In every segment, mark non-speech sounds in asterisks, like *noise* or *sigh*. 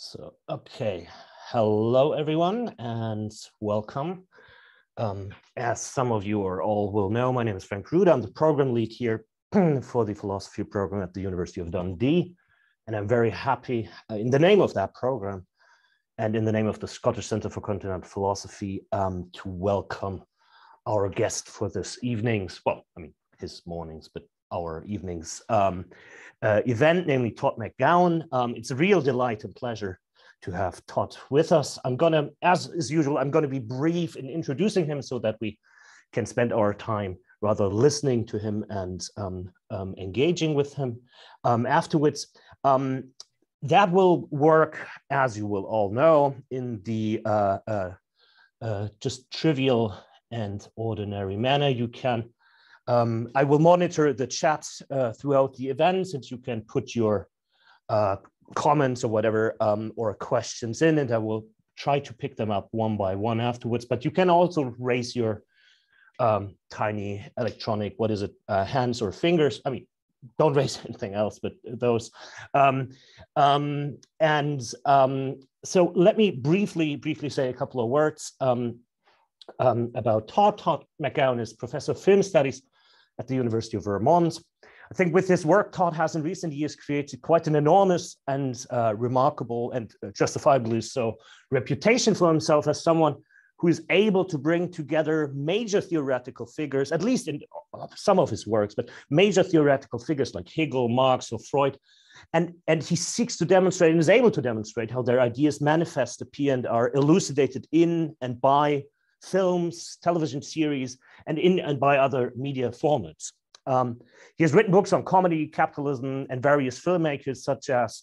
So, okay. Hello, everyone, and welcome. Um, as some of you or all will know, my name is Frank Ruda. I'm the program lead here *clears throat* for the philosophy program at the University of Dundee. And I'm very happy uh, in the name of that program and in the name of the Scottish Centre for Continental Philosophy um, to welcome our guest for this evening's, well, I mean, his mornings, but our evening's um, uh, event, namely Todd McGowan. Um, it's a real delight and pleasure to have Todd with us. I'm going to, as is usual, I'm going to be brief in introducing him so that we can spend our time rather listening to him and um, um, engaging with him. Um, afterwards, um, that will work, as you will all know, in the uh, uh, uh, just trivial and ordinary manner. You can um, I will monitor the chat uh, throughout the event and you can put your uh, comments or whatever um, or questions in and I will try to pick them up one by one afterwards. But you can also raise your um, tiny electronic, what is it, uh, hands or fingers. I mean, don't raise *laughs* anything else, but those. Um, um, and um, so let me briefly, briefly say a couple of words um, um, about Todd. Todd McGowan is professor of film studies at the University of Vermont. I think with his work, Todd has in recent years created quite an enormous and uh, remarkable and uh, justifiably so reputation for himself as someone who is able to bring together major theoretical figures, at least in uh, some of his works, but major theoretical figures like Hegel, Marx, or Freud. And, and he seeks to demonstrate and is able to demonstrate how their ideas manifest, appear, and are elucidated in and by films, television series, and in and by other media formats. Um, he has written books on comedy, capitalism, and various filmmakers such as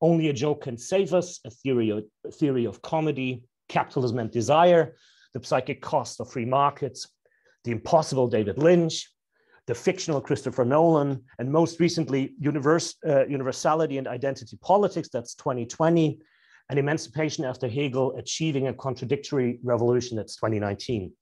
Only a Joke Can Save Us, a theory of, a theory of comedy, Capitalism and Desire, The Psychic Cost of Free Markets, The Impossible David Lynch, the fictional Christopher Nolan, and most recently, Universe, uh, Universality and Identity Politics, that's 2020, and Emancipation After Hegel, Achieving a Contradictory Revolution, that's 2019.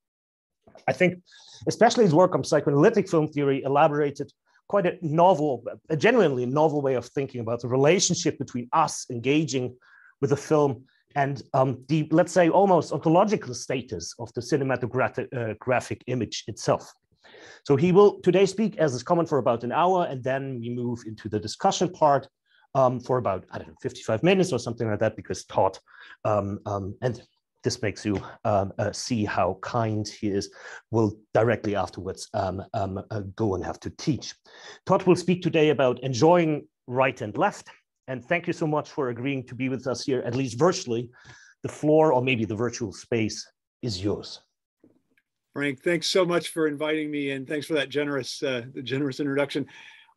I think especially his work on psychoanalytic film theory elaborated quite a novel, a genuinely novel way of thinking about the relationship between us engaging with the film and um, the, let's say, almost ontological status of the cinematographic uh, image itself. So he will today speak as is common for about an hour, and then we move into the discussion part um, for about, I don't know, 55 minutes or something like that, because Todd, um, um, and this makes you um, uh, see how kind he is, will directly afterwards um, um, uh, go and have to teach. Todd will speak today about enjoying right and left. And thank you so much for agreeing to be with us here, at least virtually. The floor or maybe the virtual space is yours. Frank, thanks so much for inviting me and thanks for that generous, uh, generous introduction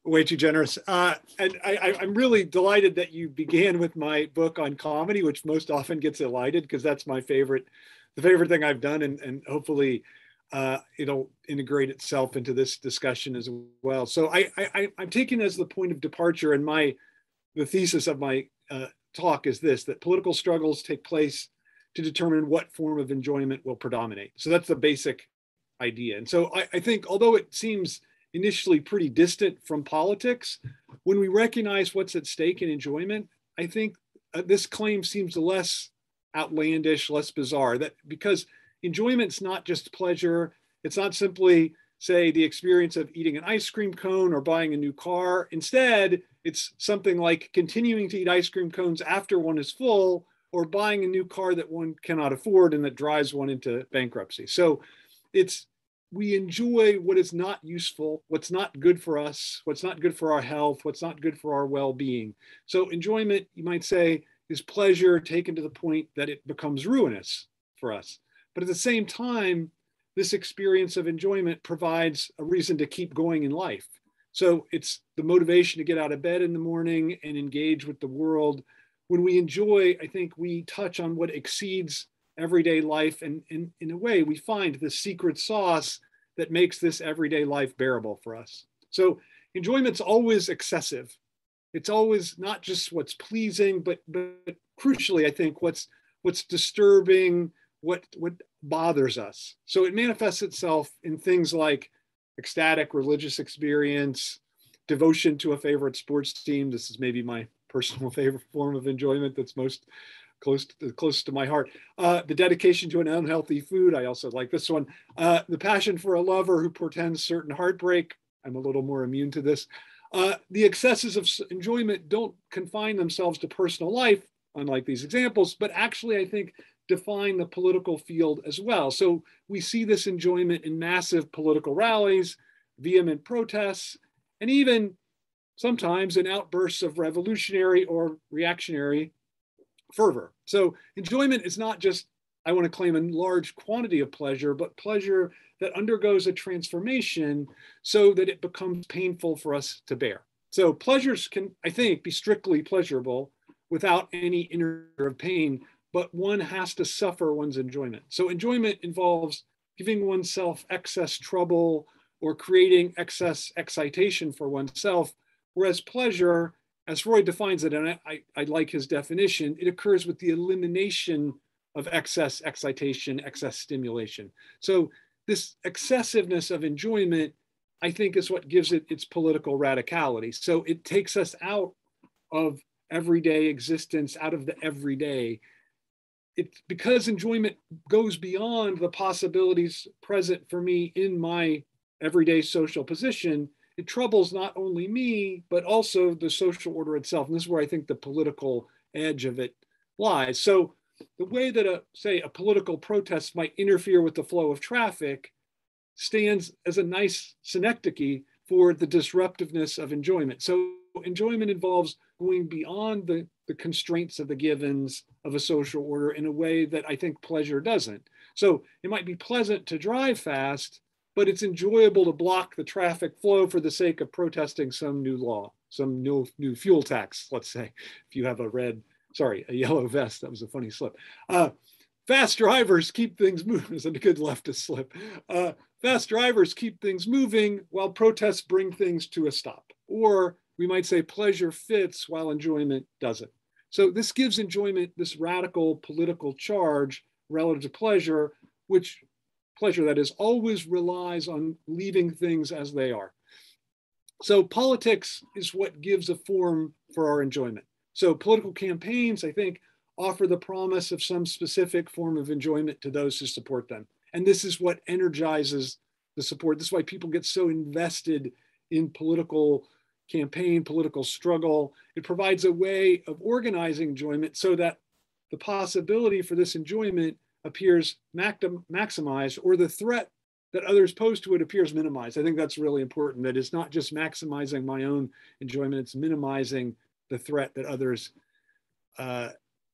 way too generous. Uh, and I, am really delighted that you began with my book on comedy, which most often gets elided because that's my favorite, the favorite thing I've done, and, and hopefully uh, it'll integrate itself into this discussion as well. So I, I, I'm taking as the point of departure, and my the thesis of my uh, talk is this: that political struggles take place to determine what form of enjoyment will predominate. So that's the basic idea. And so I, I think, although it seems initially pretty distant from politics, when we recognize what's at stake in enjoyment, I think uh, this claim seems less outlandish, less bizarre. That because enjoyment's not just pleasure, it's not simply say the experience of eating an ice cream cone or buying a new car. Instead, it's something like continuing to eat ice cream cones after one is full or buying a new car that one cannot afford and that drives one into bankruptcy. So it's we enjoy what is not useful, what's not good for us, what's not good for our health, what's not good for our well being. So, enjoyment, you might say, is pleasure taken to the point that it becomes ruinous for us. But at the same time, this experience of enjoyment provides a reason to keep going in life. So, it's the motivation to get out of bed in the morning and engage with the world. When we enjoy, I think we touch on what exceeds everyday life. And, and in a way, we find the secret sauce that makes this everyday life bearable for us. So enjoyment's always excessive. It's always not just what's pleasing, but but crucially, I think what's what's disturbing, what what bothers us. So it manifests itself in things like ecstatic religious experience, devotion to a favorite sports team. This is maybe my personal *laughs* favorite form of enjoyment that's most close to, close to my heart. Uh, the dedication to an unhealthy food. I also like this one. Uh, the passion for a lover who portends certain heartbreak. I'm a little more immune to this. Uh, the excesses of enjoyment don't confine themselves to personal life, unlike these examples, but actually, I think, define the political field as well. So we see this enjoyment in massive political rallies, vehement protests, and even sometimes in outbursts of revolutionary or reactionary fervor. So enjoyment is not just, I want to claim a large quantity of pleasure, but pleasure that undergoes a transformation so that it becomes painful for us to bear. So pleasures can, I think, be strictly pleasurable without any inner of pain, but one has to suffer one's enjoyment. So enjoyment involves giving oneself excess trouble or creating excess excitation for oneself, whereas pleasure as Freud defines it, and I, I, I, like his definition, it occurs with the elimination of excess excitation, excess stimulation. So this excessiveness of enjoyment, I think, is what gives it its political radicality. So it takes us out of everyday existence, out of the everyday. It's because enjoyment goes beyond the possibilities present for me in my everyday social position it troubles not only me, but also the social order itself. And this is where I think the political edge of it lies. So the way that a say a political protest might interfere with the flow of traffic stands as a nice synecdoche for the disruptiveness of enjoyment. So enjoyment involves going beyond the, the constraints of the givens of a social order in a way that I think pleasure doesn't. So it might be pleasant to drive fast, but it's enjoyable to block the traffic flow for the sake of protesting some new law, some new, new fuel tax, let's say, if you have a red, sorry, a yellow vest. That was a funny slip. Uh, fast drivers keep things moving. *laughs* Is a good leftist slip. Uh, fast drivers keep things moving while protests bring things to a stop. Or we might say pleasure fits while enjoyment doesn't. So this gives enjoyment this radical political charge relative to pleasure, which pleasure, that is, always relies on leaving things as they are. So politics is what gives a form for our enjoyment. So political campaigns, I think, offer the promise of some specific form of enjoyment to those who support them. And this is what energizes the support. This is why people get so invested in political campaign, political struggle. It provides a way of organizing enjoyment so that the possibility for this enjoyment appears maximized or the threat that others pose to it appears minimized. I think that's really important that it's not just maximizing my own enjoyment, it's minimizing the threat that others uh,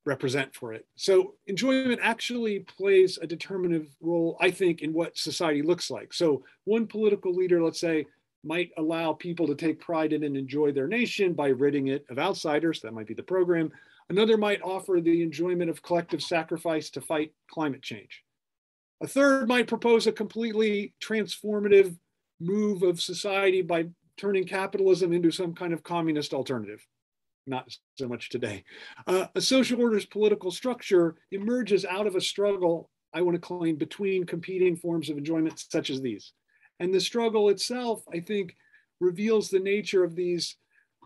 represent for it. So enjoyment actually plays a determinative role, I think, in what society looks like. So one political leader, let's say, might allow people to take pride in and enjoy their nation by ridding it of outsiders. That might be the program. Another might offer the enjoyment of collective sacrifice to fight climate change. A third might propose a completely transformative move of society by turning capitalism into some kind of communist alternative. Not so much today. Uh, a social order's political structure emerges out of a struggle, I want to claim, between competing forms of enjoyment such as these. And the struggle itself, I think, reveals the nature of these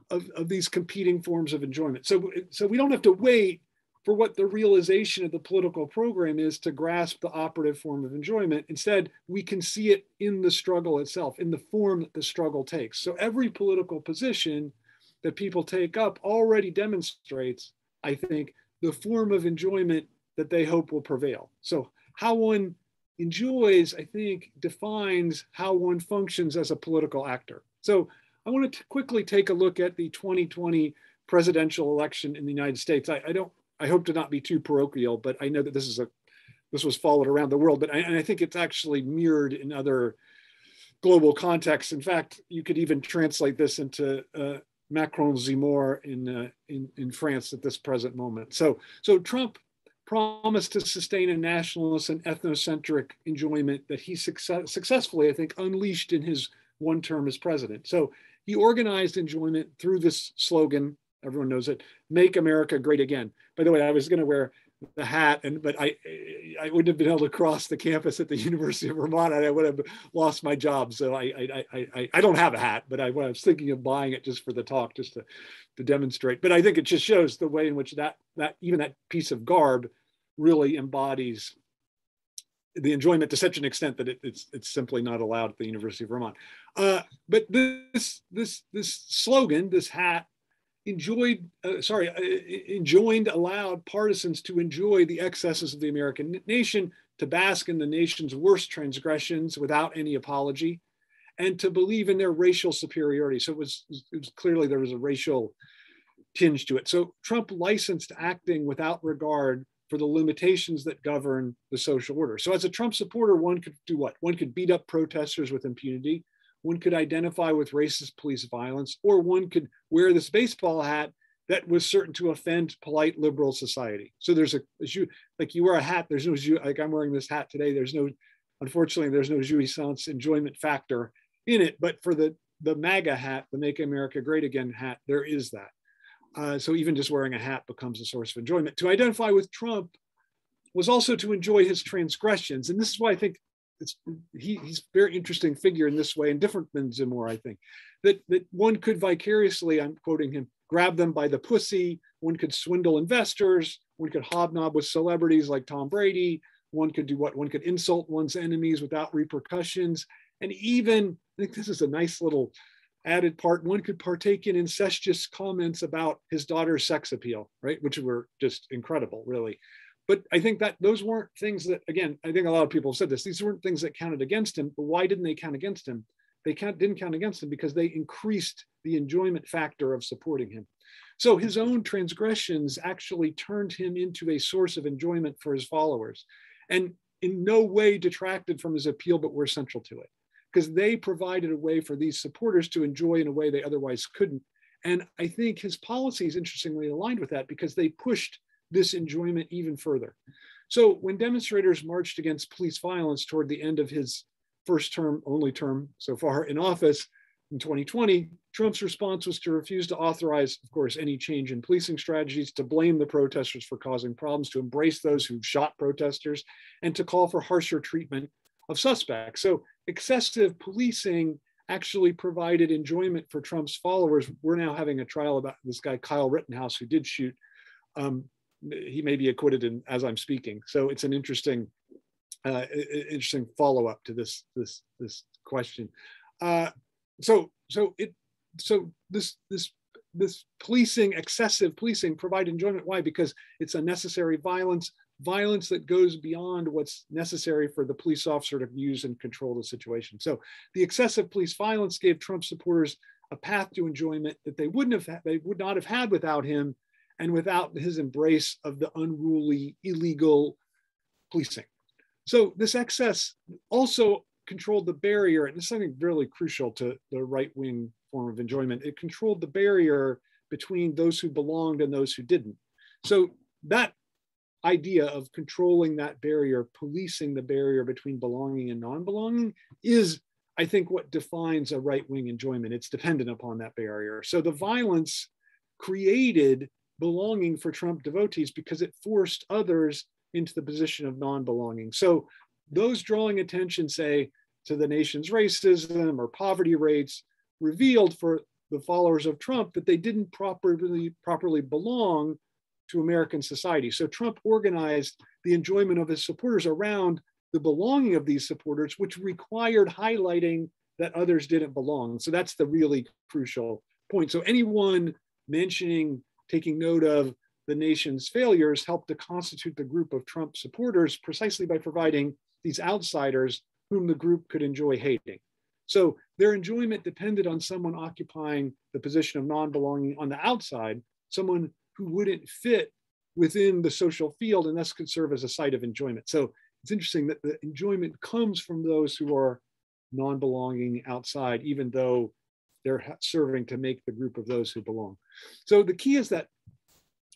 of, of these competing forms of enjoyment. So, so we don't have to wait for what the realization of the political program is to grasp the operative form of enjoyment. Instead, we can see it in the struggle itself, in the form that the struggle takes. So every political position that people take up already demonstrates, I think, the form of enjoyment that they hope will prevail. So how one enjoys, I think, defines how one functions as a political actor. So I want to quickly take a look at the 2020 presidential election in the United States. I, I, don't, I hope to not be too parochial, but I know that this is a, this was followed around the world, but I, and I think it's actually mirrored in other global contexts. In fact, you could even translate this into uh, Macron Zemmour in, uh, in, in France at this present moment. So, so Trump promised to sustain a nationalist and ethnocentric enjoyment that he success, successfully, I think, unleashed in his one term as president. So he organized enjoyment through this slogan. Everyone knows it. Make America great again. By the way, I was going to wear the hat and but I I wouldn't have been able to cross the campus at the *laughs* University of Vermont and I would have lost my job. So I I I I don't have a hat, but I, I was thinking of buying it just for the talk, just to to demonstrate. But I think it just shows the way in which that that even that piece of garb really embodies the enjoyment to such an extent that it, it's it's simply not allowed at the University of Vermont. Uh, but this this this slogan, this hat, enjoyed uh, sorry uh, enjoined allowed partisans to enjoy the excesses of the American nation, to bask in the nation's worst transgressions without any apology, and to believe in their racial superiority. So it was it was clearly there was a racial tinge to it. So Trump licensed acting without regard for the limitations that govern the social order. So, as a Trump supporter, one could do what? One could beat up protesters with impunity, one could identify with racist police violence, or one could wear this baseball hat that was certain to offend polite liberal society. So, there's a, as you, like you wear a hat, there's no, like I'm wearing this hat today, there's no, unfortunately, there's no jouissance enjoyment factor in it. But for the, the MAGA hat, the Make America Great Again hat, there is that. Uh, so even just wearing a hat becomes a source of enjoyment. To identify with Trump was also to enjoy his transgressions. And this is why I think he, he's a very interesting figure in this way and different than Zemmour, I think. That, that one could vicariously, I'm quoting him, grab them by the pussy, one could swindle investors, one could hobnob with celebrities like Tom Brady, one could do what? One could insult one's enemies without repercussions. And even, I think this is a nice little added part, one could partake in incestuous comments about his daughter's sex appeal, right? Which were just incredible, really. But I think that those weren't things that, again, I think a lot of people have said this, these weren't things that counted against him. But why didn't they count against him? They didn't count against him because they increased the enjoyment factor of supporting him. So his own transgressions actually turned him into a source of enjoyment for his followers and in no way detracted from his appeal, but were central to it because they provided a way for these supporters to enjoy in a way they otherwise couldn't. And I think his policies interestingly aligned with that because they pushed this enjoyment even further. So when demonstrators marched against police violence toward the end of his first term, only term so far in office in 2020, Trump's response was to refuse to authorize, of course, any change in policing strategies, to blame the protesters for causing problems, to embrace those who shot protesters, and to call for harsher treatment of suspects. So excessive policing actually provided enjoyment for Trump's followers. We're now having a trial about this guy, Kyle Rittenhouse, who did shoot. Um, he may be acquitted in, as I'm speaking. So it's an interesting, uh, interesting follow up to this this this question. Uh, so so it so this this this policing, excessive policing, provide enjoyment. Why? Because it's unnecessary violence violence that goes beyond what's necessary for the police officer to use and control the situation. So the excessive police violence gave Trump supporters a path to enjoyment that they wouldn't have they would not have had without him and without his embrace of the unruly illegal policing. So this excess also controlled the barrier, and this is something really crucial to the right-wing form of enjoyment. It controlled the barrier between those who belonged and those who didn't. So that idea of controlling that barrier, policing the barrier between belonging and non belonging, is, I think, what defines a right wing enjoyment. It's dependent upon that barrier. So the violence created belonging for Trump devotees because it forced others into the position of non belonging. So those drawing attention, say, to the nation's racism or poverty rates, revealed for the followers of Trump that they didn't properly properly belong to American society. So Trump organized the enjoyment of his supporters around the belonging of these supporters, which required highlighting that others didn't belong. So that's the really crucial point. So anyone mentioning, taking note of the nation's failures helped to constitute the group of Trump supporters precisely by providing these outsiders whom the group could enjoy hating. So their enjoyment depended on someone occupying the position of non belonging on the outside, someone who wouldn't fit within the social field and thus could serve as a site of enjoyment. So it's interesting that the enjoyment comes from those who are non-belonging outside, even though they're serving to make the group of those who belong. So the key is that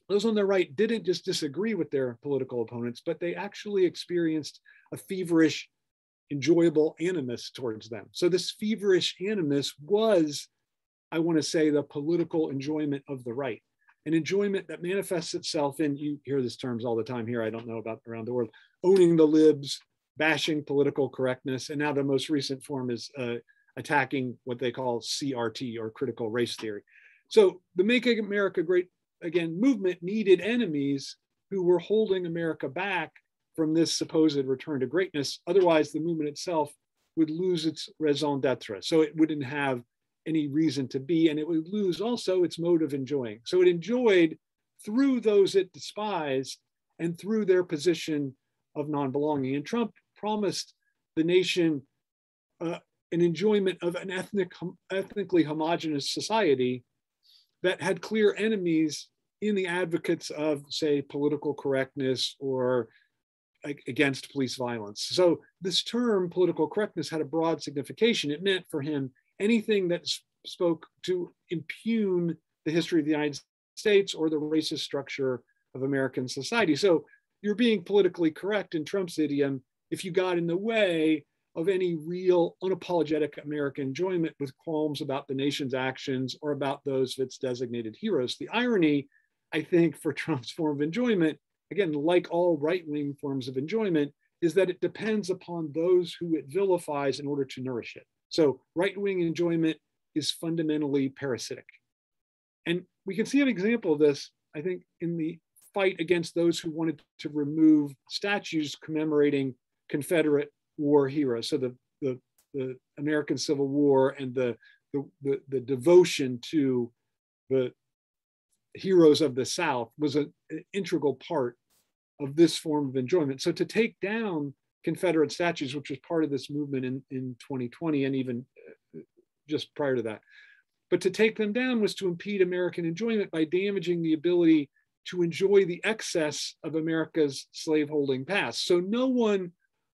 those on the right didn't just disagree with their political opponents, but they actually experienced a feverish, enjoyable animus towards them. So this feverish animus was, I want to say, the political enjoyment of the right. An enjoyment that manifests itself in, you hear these terms all the time here, I don't know about around the world, owning the libs, bashing political correctness, and now the most recent form is uh, attacking what they call CRT or critical race theory. So the Make America Great Again movement needed enemies who were holding America back from this supposed return to greatness. Otherwise, the movement itself would lose its raison d'etre. So it wouldn't have any reason to be, and it would lose also its mode of enjoying. So it enjoyed through those it despised and through their position of non belonging. And Trump promised the nation uh, an enjoyment of an ethnic, ethnically homogenous society that had clear enemies in the advocates of, say, political correctness or against police violence. So this term, political correctness, had a broad signification. It meant for him anything that spoke to impugn the history of the United States or the racist structure of American society. So you're being politically correct in Trump's idiom if you got in the way of any real unapologetic American enjoyment with qualms about the nation's actions or about those of its designated heroes. The irony, I think, for *laughs* Trump's form of enjoyment, again, like all right wing forms of enjoyment, is that it depends upon those who it vilifies in order to nourish it. So, right wing enjoyment is fundamentally parasitic. And we can see an example of this, I think, in the fight against those who wanted to remove statues commemorating Confederate war heroes. So the, the, the American Civil War and the, the, the, devotion to the heroes of the South was an integral part of this form of enjoyment. So to take down Confederate statues, which was part of this movement in, in 2020 and even uh, just prior to that, but to take them down was to impede American enjoyment by damaging the ability to enjoy the excess of America's slaveholding past. So no one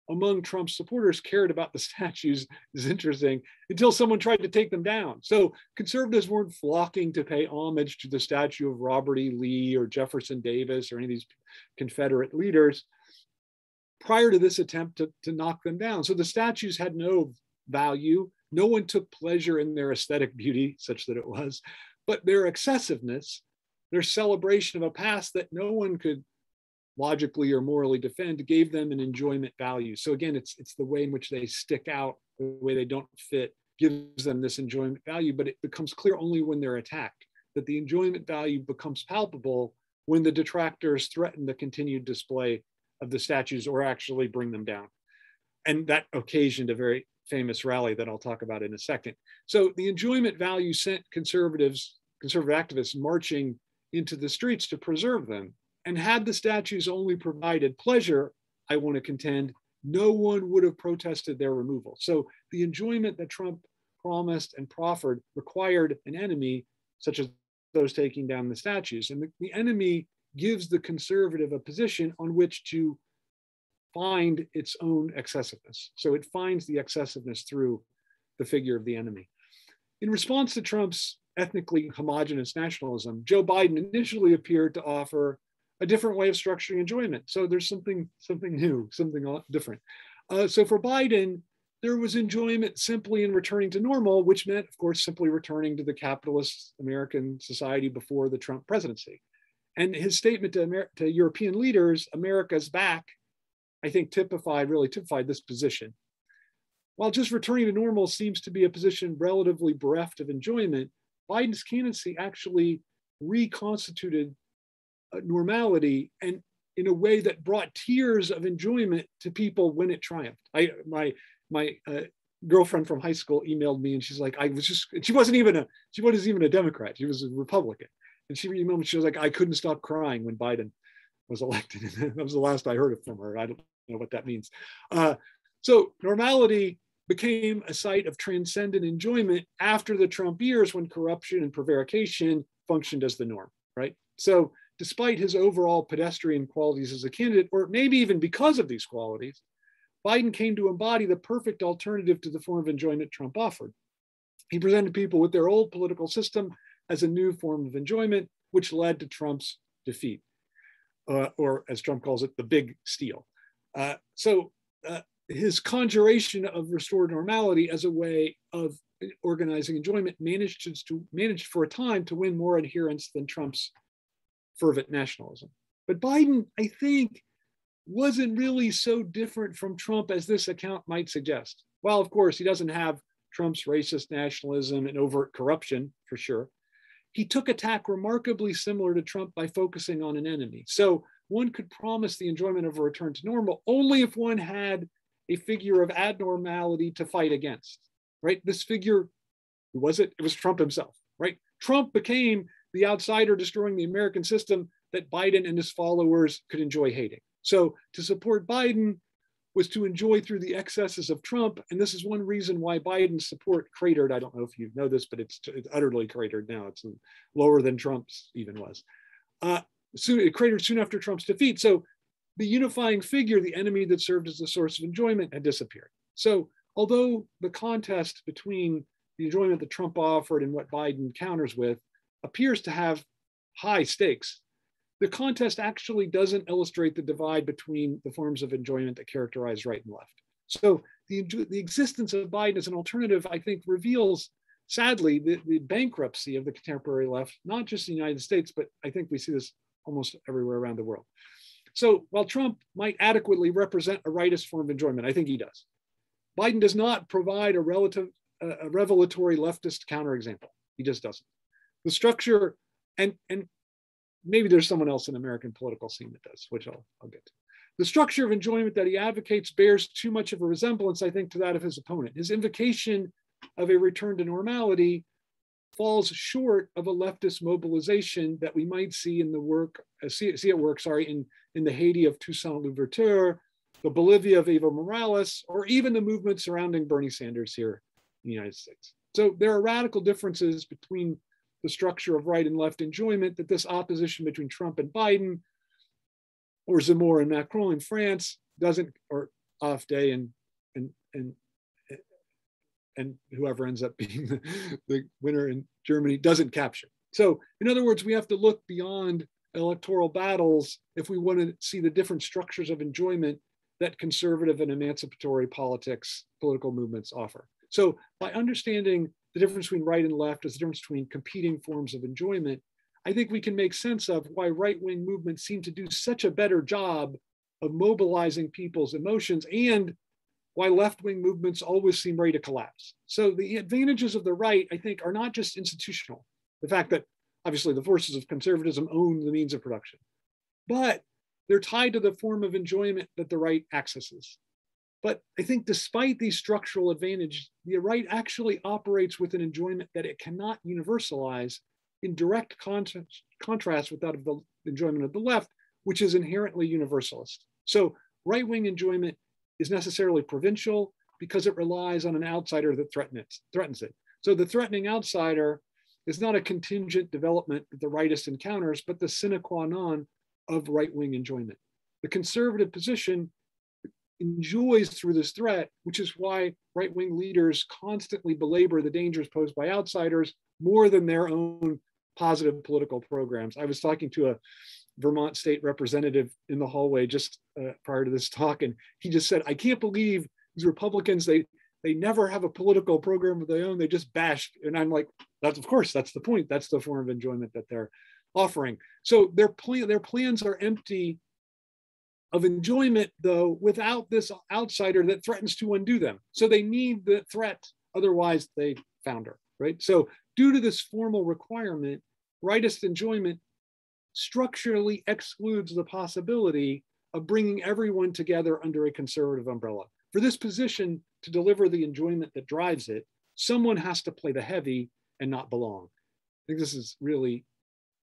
among Trump's supporters cared about the *laughs* statues is interesting until someone tried to take them down. So conservatives weren't flocking to pay homage to the statue of Robert E. Lee or Jefferson Davis or any of these Confederate leaders prior to this attempt to, to knock them down. So the statues had no value. No one took pleasure in their aesthetic beauty, such that it was, but their excessiveness, their celebration of a past that no one could logically or morally defend gave them an enjoyment value. So again, it's it's the way in which they stick out, the way they don't fit gives them this enjoyment value, but it becomes clear only when they're attacked that the enjoyment value becomes palpable when the detractors threaten the continued display of the statues or actually bring them down. And that occasioned a very famous rally that I'll talk about in a second. So the enjoyment value sent conservatives, conservative activists marching into the streets to preserve them. And had the statues only provided pleasure, I want to contend, no one would have protested their removal. So the enjoyment that Trump promised and proffered required an enemy, such as those taking down the statues. And the, the enemy gives the conservative a position on which to find its own excessiveness. So it finds the excessiveness through the figure of the enemy. In response to Trump's ethnically homogenous nationalism, Joe Biden initially appeared to offer a different way of structuring enjoyment. So there's something something new, something different. Uh, so for Biden, there was enjoyment simply in returning to normal, which meant, of course, simply returning to the capitalist American society before the Trump presidency. And his statement to, Amer- to European leaders, America's back, I think typified, really typified this position. While just returning to normal seems to be a position relatively bereft of enjoyment, Biden's candidacy actually reconstituted normality and in a way that brought tears of enjoyment to people when it triumphed. I my my uh, girlfriend from high school emailed me and she's like, I was just she wasn't even a she wasn't even a Democrat. She was a Republican. And she emailed she was like, I couldn't stop crying when Biden was elected. *laughs* that was the last I heard of from her. I don't know what that means. Uh, so normality became a site of transcendent enjoyment after the Trump years when corruption and prevarication functioned as the norm, right? So despite his overall pedestrian qualities as a candidate, or maybe even because of these qualities, Biden came to embody the perfect alternative to the form of enjoyment Trump offered. He presented people with their old political system as a new form of enjoyment, which led to Trump's defeat, uh, or as Trump calls it, the big steal. Uh, so uh, his conjuration of restored normality as a way of organizing enjoyment managed to, managed for a time to win more adherents than Trump's fervent nationalism. But Biden, I think, wasn't really so different from Trump as this account might suggest. Well, of course, he doesn't have Trump's racist nationalism and overt corruption for sure. He took a tack remarkably similar to Trump by focusing on an enemy. So one could promise the enjoyment of a return to normal only if one had a figure of abnormality to fight against, right? This figure, who was it? It was Trump himself, right? Trump became the outsider destroying the American system that Biden and his followers could enjoy hating. So to support Biden was to enjoy through the excesses of Trump. And this is one reason why Biden's support cratered. I don't know if you know this, but it's, it's utterly cratered now. It's lower than Trump's even was. Uh, soon, it cratered soon after Trump's defeat. So the unifying figure, the enemy that served as a source of enjoyment, had disappeared. So although the contest between the enjoyment that Trump offered and what Biden counters with appears to have high stakes, the contest actually doesn't illustrate the divide between the forms of enjoyment that characterize right and left. So the, the existence of Biden as an alternative, I think, reveals, sadly, the, the bankruptcy of the contemporary left, not just in the United States, but I think we see this almost everywhere around the world. So while Trump might adequately represent a rightist form of enjoyment, I think he does. Biden does not provide a relative, a revelatory leftist counterexample. He just doesn't. The structure, and, and maybe there's someone else in American political scene that does, which I'll, I'll get to. The structure of enjoyment that he advocates bears too much of a resemblance, I think, to that of his opponent. His invocation of a return to normality falls short of a leftist mobilization that we might see in the work, uh, see, see at work, sorry, in, in the Haiti of Toussaint Louverture, the Bolivia of Evo Morales, or even the movement surrounding Bernie Sanders here in the United States. So there are radical differences between the structure of right and left enjoyment that this opposition between Trump and Biden or Zemmour and Macron in France doesn't, or AfD and, and, and, and whoever ends up being the, the winner in Germany doesn't capture. So in other words, we have to look beyond electoral battles if we want to see the different structures of enjoyment that conservative and emancipatory politics, political movements offer. So by understanding the difference between right and left is the difference between competing forms of enjoyment, I think we can make sense of why right wing movements seem to do such a better job of mobilizing people's emotions and why left wing movements always seem ready to collapse. So the advantages of the right, I think, are not just institutional. The fact that obviously the forces of conservatism own the means of production, but they're tied to the form of enjoyment that the right accesses. But I think despite these structural advantages, the right actually operates with an enjoyment that it cannot universalize in direct contrast with that of the enjoyment of the left, which is inherently universalist. So right wing enjoyment is necessarily provincial because it relies on an outsider that threatens it. So the threatening outsider is not a contingent development that the rightist encounters, but the sine qua non of right wing enjoyment. The conservative position enjoys through this threat, which is why right wing leaders constantly belabor the dangers posed by outsiders more than their own positive political programs. I was talking to a Vermont state representative in the hallway just uh, prior to this talk, and he just said, I can't believe these Republicans, they, they never have a political program of their own. They just bash. And I'm like, that's of course, that's the point. That's the form of enjoyment that they're offering. So their plan, their plans are empty of enjoyment, though, without this outsider that threatens to undo them. So they need the threat, otherwise they founder, right? So due to this formal requirement, rightist enjoyment structurally excludes the possibility of bringing everyone together under a conservative umbrella. For this position to deliver the enjoyment that drives it, someone has to play the heavy and not belong. I think this is really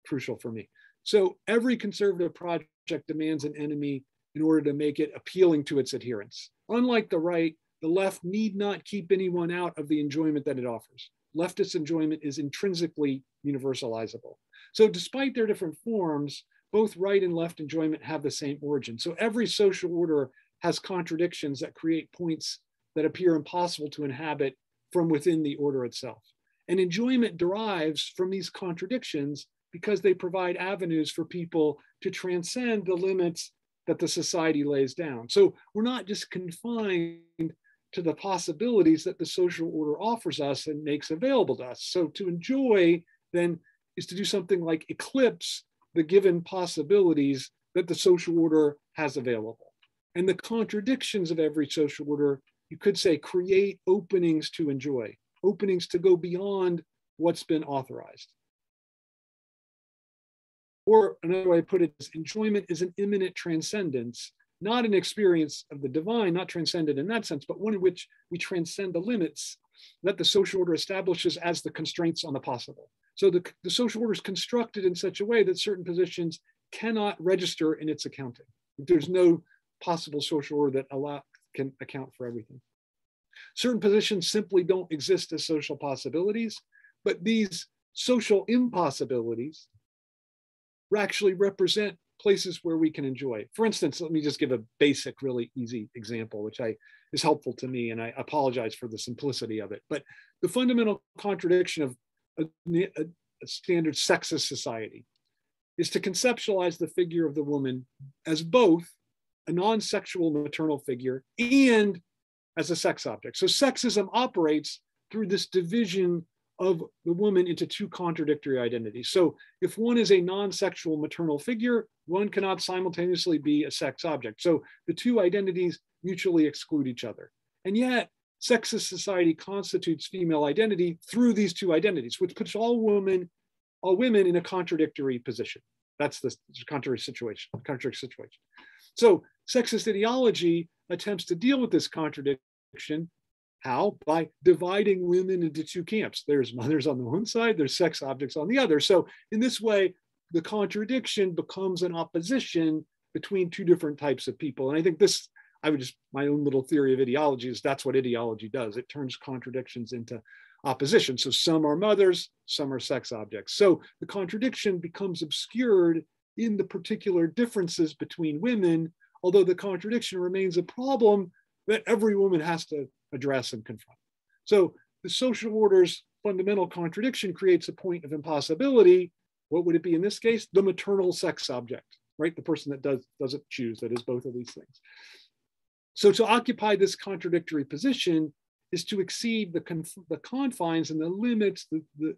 crucial for me. So every conservative project demands an enemy in order to make it appealing to its adherents. Unlike the right, the left need not keep anyone out of the enjoyment that it offers. Leftist enjoyment is intrinsically universalizable. So, despite their different forms, both right and left enjoyment have the same origin. So, every social order has contradictions that create points that appear impossible to inhabit from within the order itself. And enjoyment derives from these contradictions because they provide avenues for people to transcend the limits that the society lays down. So we're not just confined to the possibilities that the social order offers us and makes available to us. So to enjoy then is to do something like eclipse the given possibilities that the social order has available. And the contradictions of every social order, you could say, create openings to enjoy, openings to go beyond what's been authorized. Or another way to put it is enjoyment is an immanent transcendence, not an experience of the divine, not transcendent in that sense, but one in which we transcend the limits that the social order establishes as the constraints on the possible. So the, the social order is constructed in such a way that certain positions cannot register in its accounting. There's no possible social order that allow, can account for everything. Certain positions simply don't exist as social possibilities, but these social impossibilities actually represent places where we can enjoy. For instance, let me just give a basic, really easy example, which I is helpful to me, and I apologize for the simplicity of it. But the fundamental contradiction of a, a, a standard sexist society is to conceptualize the figure of the woman as both a non-sexual maternal figure and as a sex object. So sexism operates through this division of the woman into two contradictory identities. So if one is a non-sexual maternal figure, one cannot simultaneously be a sex object. So the two identities mutually exclude each other. And yet sexist society constitutes female identity through these two identities, which puts all women, all women in a contradictory position. That's the contrary situation, contradictory situation. So sexist ideology attempts to deal with this contradiction how? By dividing women into two camps. There's mothers on the one side, there's sex objects on the other. So in this way, the contradiction becomes an opposition between two different types of people. And I think this, I would just, my own little theory of ideology is that's what ideology does. It turns contradictions into opposition. So some are mothers, some are sex objects. So the contradiction becomes obscured in the particular differences between women, although the contradiction remains a problem that every woman has to address and confront. So the social order's fundamental contradiction creates a point of impossibility. What would it be in this case? The maternal sex object, right? The person that does, doesn't choose, that is both of these things. So to occupy this contradictory position is to exceed the, conf the confines and the limits, the, the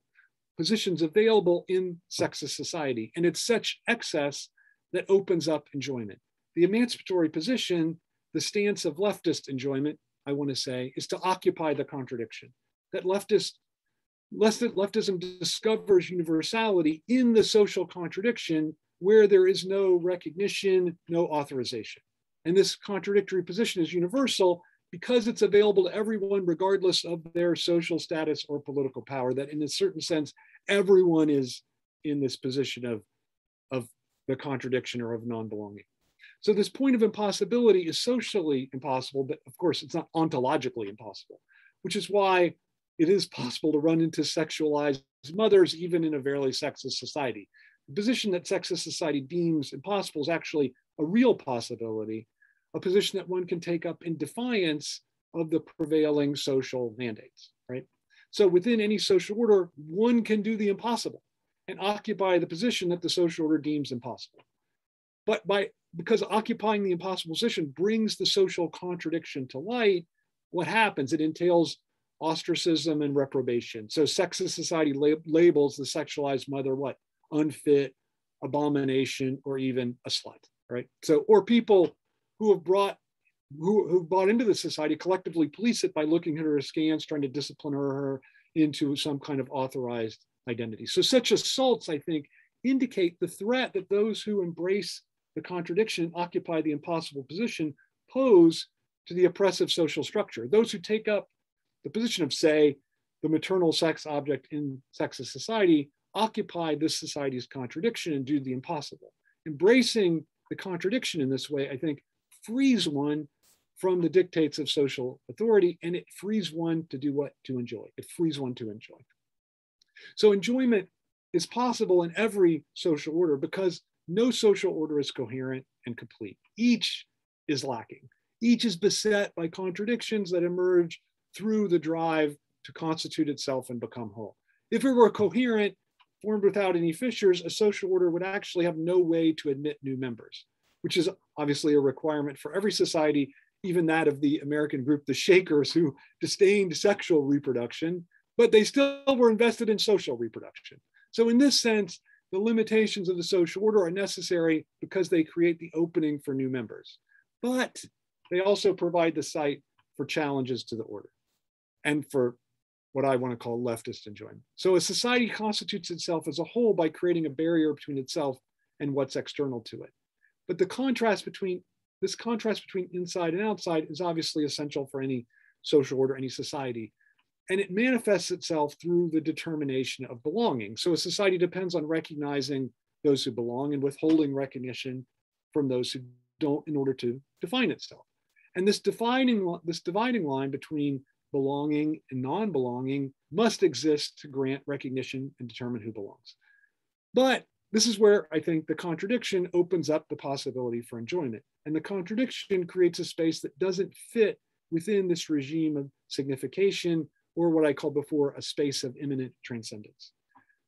positions available in sexist society. And it's such excess that opens up enjoyment. The emancipatory position, the stance of leftist enjoyment, I want to say, is to occupy the contradiction. That leftist, leftism discovers universality in the social contradiction where there is no recognition, no authorization. And this contradictory position is universal because it's available to everyone, regardless of their social status or political power, that in a certain sense, everyone is in this position of, of the contradiction or of non-belonging. So this point of impossibility is socially impossible, but of course it's not ontologically impossible, which is why it is possible to run into sexualized mothers even in a very sexist society. The position that sexist society deems impossible is actually a real possibility, a position that one can take up in defiance of the prevailing social mandates, right? So within any social order, one can do the impossible and occupy the position that the social order deems impossible. But by because occupying the impossible position brings the social contradiction to light, what happens? It entails ostracism and reprobation. So sexist society lab labels the sexualized mother what? Unfit, abomination, or even a slut, right? So, or people who have brought who, who bought into the society collectively police it by looking at her askance, trying to discipline her into some kind of authorized identity. So such assaults, I think, indicate the threat that those who embrace the contradiction occupy the impossible position pose to the oppressive social structure. Those who take up the position of, say, the maternal sex object in sexist society occupy this society's contradiction and do the impossible. Embracing the contradiction in this way, I think, frees one from the dictates of social authority and it frees one to do what? To enjoy. It frees one to enjoy. So enjoyment is possible in every social order because no social order is coherent and complete. Each is lacking. Each is beset by contradictions that emerge through the drive to constitute itself and become whole. If it were coherent, formed without any fissures, a social order would actually have no way to admit new members, which is obviously a requirement for every society, even that of the American group, the Shakers, who disdained sexual reproduction, but they still were invested in social reproduction. So, in this sense, the limitations of the social order are necessary because they create the opening for new members. But they also provide the site for challenges to the order and for what I want to call leftist enjoyment. So a society constitutes itself as a whole by creating a barrier between itself and what's external to it. But the contrast between this contrast between inside and outside is obviously essential for any social order, any society. And it manifests itself through the determination of belonging. So a society depends on recognizing those who belong and withholding recognition from those who don't in order to define itself. And this defining this dividing line between belonging and non-belonging must exist to grant recognition and determine who belongs. But this is where I think the contradiction opens up the possibility for enjoyment. And the contradiction creates a space that doesn't fit within this regime of signification or what I called before a space of immanent transcendence.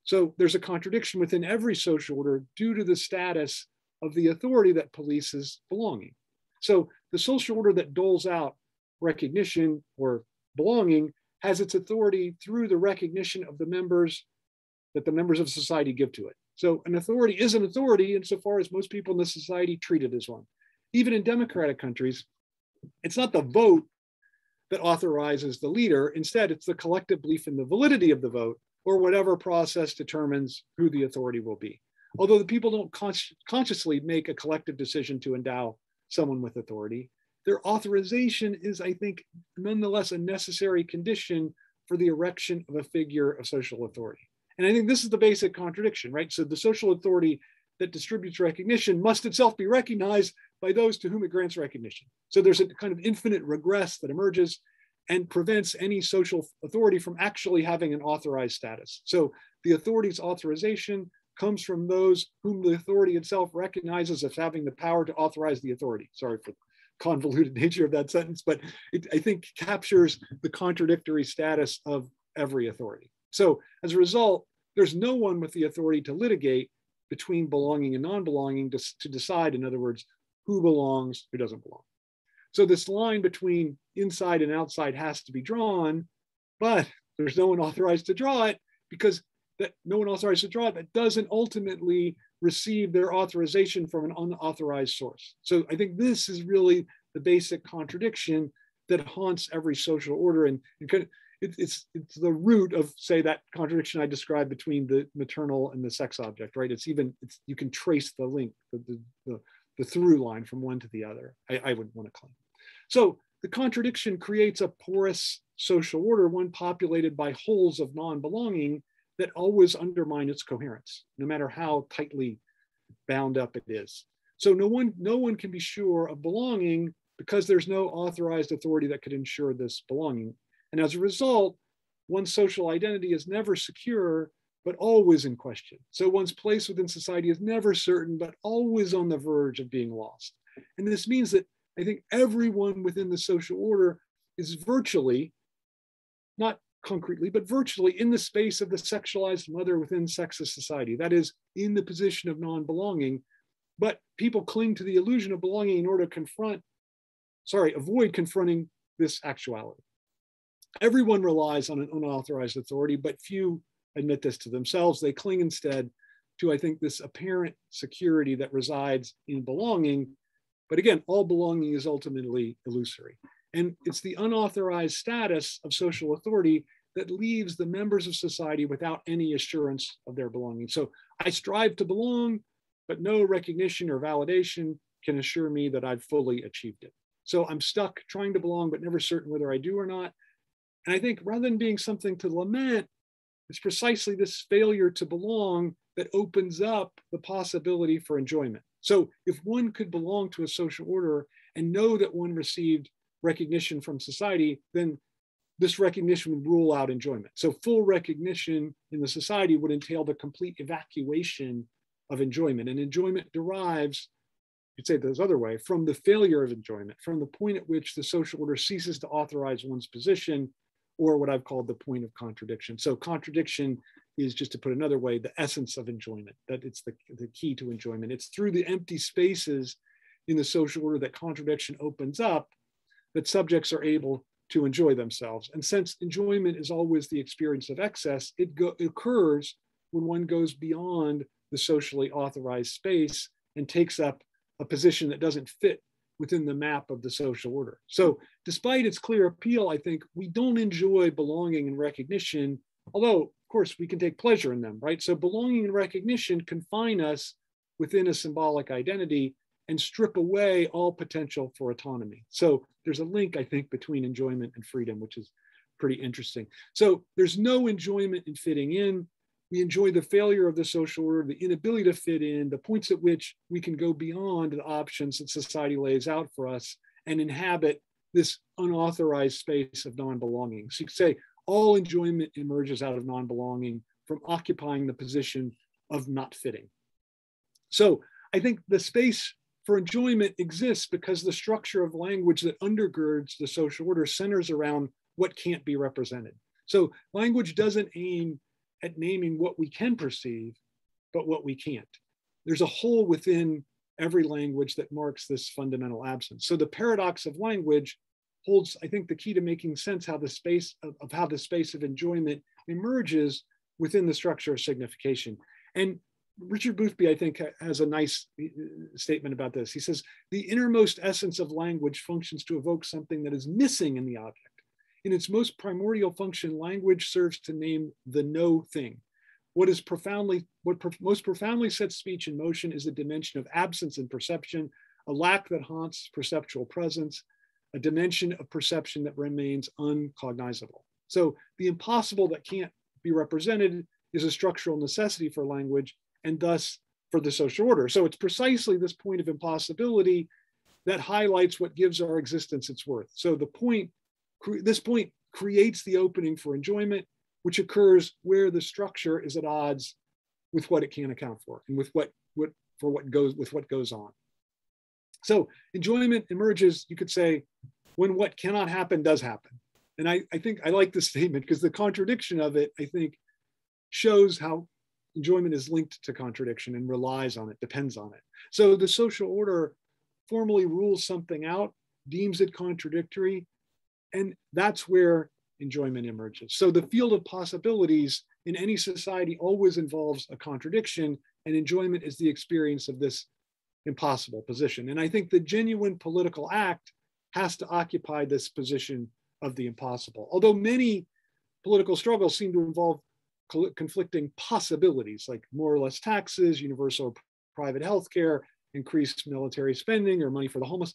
So there's a contradiction within every social order due to the status of the authority that polices belonging. So the social order that doles out recognition or belonging has its authority through the recognition of the members that the members of society give to it. So an authority is an authority insofar as most people in the society treat it as one. Even in democratic countries, it's not the vote that authorizes the leader. Instead, it's the collective belief in the validity of the vote or whatever process determines who the authority will be. Although the people don't con- consciously make a collective decision to endow someone with authority, their authorization is, I think, nonetheless a necessary condition for the erection of a figure of social authority. And I think this is the basic contradiction, right? So the social authority that distributes recognition must itself be recognized by those to whom it grants recognition. So there's a kind of infinite regress that emerges and prevents any social authority from actually having an authorized status. So the authority's authorization comes from those whom the authority itself recognizes as having the power to authorize the authority. Sorry for the convoluted *laughs* nature of that sentence, but it, I think captures the contradictory status of every authority. So as a result, there's no one with the authority to litigate between belonging and non-belonging to, to decide, in other words, who belongs, who doesn't belong. So this line between inside and outside has to be drawn, but there's no one authorized to draw it because that no one authorized to draw it that doesn't ultimately receive their authorization from an unauthorized source. So I think this is really the basic contradiction that haunts every social order and, and it, it's it's the root of say that contradiction I described between the maternal and the sex object, right? It's even it's you can trace the link, the the, the, the through line from one to the other. I, I would want to claim. So the contradiction creates a porous social order, one populated by holes of non-belonging that always undermine its coherence, no matter how tightly bound up it is. So no one, no one can be sure of belonging because there's no authorized authority that could ensure this belonging. And as a result, one's social identity is never secure, but always in question. So one's place within society is never certain, but always on the verge of being lost. And this means that I think everyone within the social order is virtually, not concretely, but virtually in the space of the sexualized mother within sexist society. That is, in the position of non belonging. But people cling to the illusion of belonging in order to confront, sorry, avoid confronting this actuality. Everyone relies on an unauthorized authority, but few admit this to themselves. They cling instead to, I think, this apparent security that resides in belonging. But again, all belonging is ultimately illusory. And it's the unauthorized status of social authority that leaves the members of society without any assurance of their belonging. So I strive to belong, but no recognition or validation can assure me that I've fully achieved it. So I'm stuck trying to belong, but never certain whether I do or not. And I think rather than being something to lament, it's precisely this failure to belong that opens up the possibility for enjoyment. So if one could belong to a social order and know that one received recognition from society, then this recognition would rule out enjoyment. So full recognition in the society would entail the complete evacuation of enjoyment. And enjoyment derives, you'd say this other way, from the failure of enjoyment, from the point at which the social order ceases to authorize one's position, or what I've called the point of contradiction. So contradiction is just to put another way, the essence of enjoyment, that it's the, the key to enjoyment. It's through the empty spaces in the social order that contradiction opens up that subjects are able to enjoy themselves. And since enjoyment is always the experience of excess, it, go, it occurs when one goes beyond the socially authorized space and takes up a position that doesn't fit within the map of the social order. So, despite its clear appeal, I think we don't enjoy belonging and recognition, although, of course, we can take pleasure in them, right? So, belonging and recognition confine us within a symbolic identity and strip away all potential for autonomy. So, there's a link, I think, between enjoyment and freedom, which is pretty interesting. So, there's no enjoyment in fitting in we enjoy the failure of the social order, the inability to fit in, the points at which we can go beyond the options that society lays out for us and inhabit this unauthorized space of non-belonging. So you could say all enjoyment emerges out of non-belonging from occupying the position of not fitting. So I think the space for enjoyment exists because the structure of language that undergirds the social order centers around what can't be represented. So language doesn't aim at naming what we can perceive, but what we can't. There's a hole within every language that marks this fundamental absence. So the paradox of language holds, I think, the key to making sense how the space of, of how the space of enjoyment emerges within the structure of signification. And Richard Boothby, I think, has a nice uh, statement about this. He says, the innermost essence of language functions to evoke something that is missing in the object. In its most primordial function, language serves to name the no thing. What is profoundly, what pro most profoundly sets speech in motion is a dimension of absence in perception, a lack that haunts perceptual presence, a dimension of perception that remains uncognizable. So the impossible that can't be represented is a structural necessity for language and thus for the social order. So it's precisely this point of impossibility that highlights what gives our existence its worth. So the point this point creates the opening for enjoyment, which occurs where the structure is at odds with what it can account for and with what, what for what goes with what goes on. So enjoyment emerges, you could say, when what cannot happen does happen. And I, I think I like this *laughs* statement because the contradiction of it, I think, shows how enjoyment is linked to contradiction and relies on it, depends on it. So the social order formally rules something out, deems it contradictory, and that's where enjoyment emerges. So the field of possibilities in any society always involves a contradiction, and enjoyment is the experience of this impossible position. And I think the genuine political act has to occupy this position of the impossible. Although many political struggles seem to involve conflicting possibilities like more or less taxes, universal private health care, increased military spending, or money for the homeless.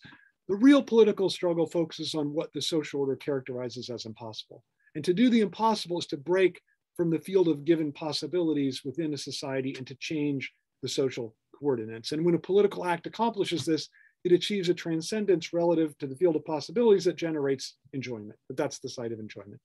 The real political struggle focuses on what the social order characterizes as impossible. And to do the impossible is to break from the field of given possibilities within a society and to change the social coordinates. And when a political act accomplishes this, it achieves a transcendence relative to the field of possibilities that generates enjoyment. But that's the site of enjoyment.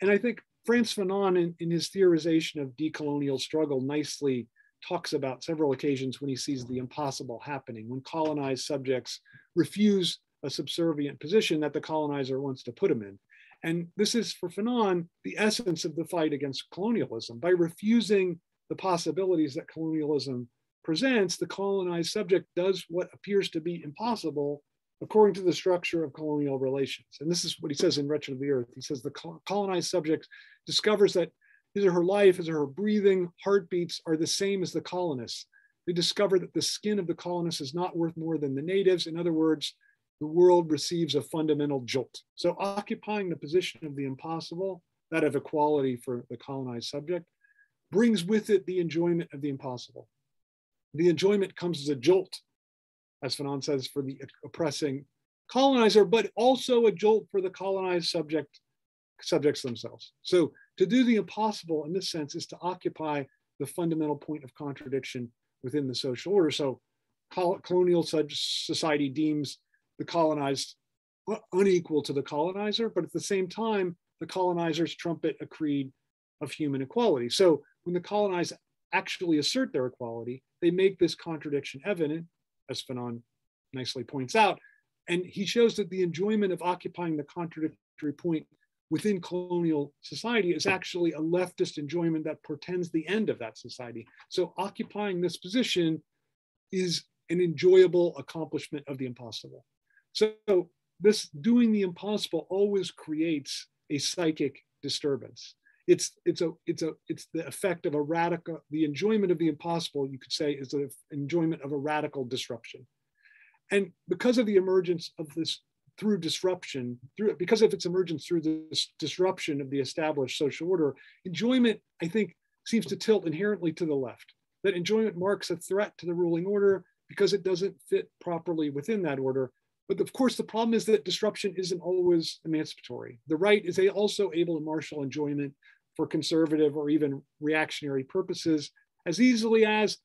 And I think Frantz Fanon, in, in his theorization of decolonial struggle, nicely talks about several occasions when he sees the impossible happening, when colonized subjects refuse a subservient position that the colonizer wants to put them in. And this is for Fanon the essence of the fight against colonialism. By refusing the possibilities that colonialism presents, the colonized subject does what appears to be impossible according to the structure of colonial relations. And this is what he says in Wretched of the Earth. He says the colonized subject discovers that his or her life, his or her breathing, heartbeats are the same as the colonists. They discover that the skin of the colonists is not worth more than the natives. In other words, the world receives a fundamental jolt. So, occupying the position of the impossible, that of equality for the colonized subject, brings with it the enjoyment of the impossible. The enjoyment comes as a jolt, as Fanon says, for the oppressing colonizer, but also a jolt for the colonized subject subjects themselves. So to do the impossible in this sense is to occupy the fundamental point of contradiction within the social order. So colonial society deems the colonized unequal to the colonizer, but at the same time, the colonizers trumpet a creed of human equality. So when the colonized actually assert their equality, they make this contradiction evident, as Fanon nicely points out. And he shows that the enjoyment of occupying the contradictory point within colonial society is actually a leftist enjoyment that portends the end of that society. So occupying this position is an enjoyable accomplishment of the impossible. So this doing the impossible always creates a psychic disturbance. It's it's a it's a it's the effect of a radical the enjoyment of the impossible. You could say is the enjoyment of a radical disruption, and because of the emergence of this through disruption, through because of its emergence through this disruption of the established social order, enjoyment I think seems to tilt inherently to the left. That enjoyment marks a threat to the ruling order because it doesn't fit properly within that order. But of course, the problem is that disruption isn't always emancipatory. The right is also able to marshal enjoyment for conservative or even reactionary purposes as easily as,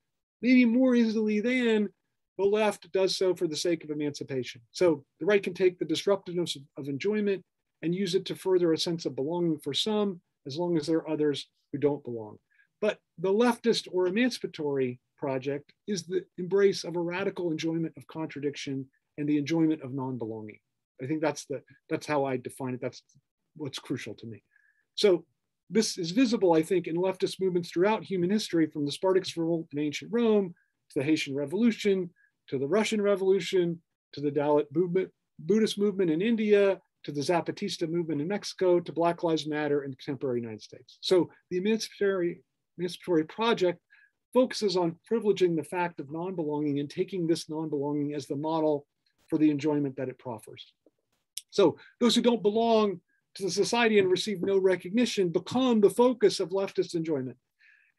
maybe more easily than, the left does so for the sake of emancipation. So the right can take the disruptiveness of, enjoyment and use it to further a sense of belonging for some, as long as there are others who don't belong. But the leftist or emancipatory project is the embrace of a radical enjoyment of contradiction and the enjoyment of non-belonging. I think that's the that's how I define it. That's what's crucial to me. So this is visible, I think, in leftist movements throughout human history, from the Spartacus revolt in ancient Rome to the Haitian Revolution, to the Russian Revolution, to the Dalit movement, Buddhist movement in India, to the Zapatista movement in Mexico, to Black Lives Matter in the contemporary United States. So the emancipatory, emancipatory project focuses on privileging the fact of non-belonging and taking this non-belonging as the model for the enjoyment that it proffers. So those who don't belong to the society and receive no recognition become the focus of leftist enjoyment.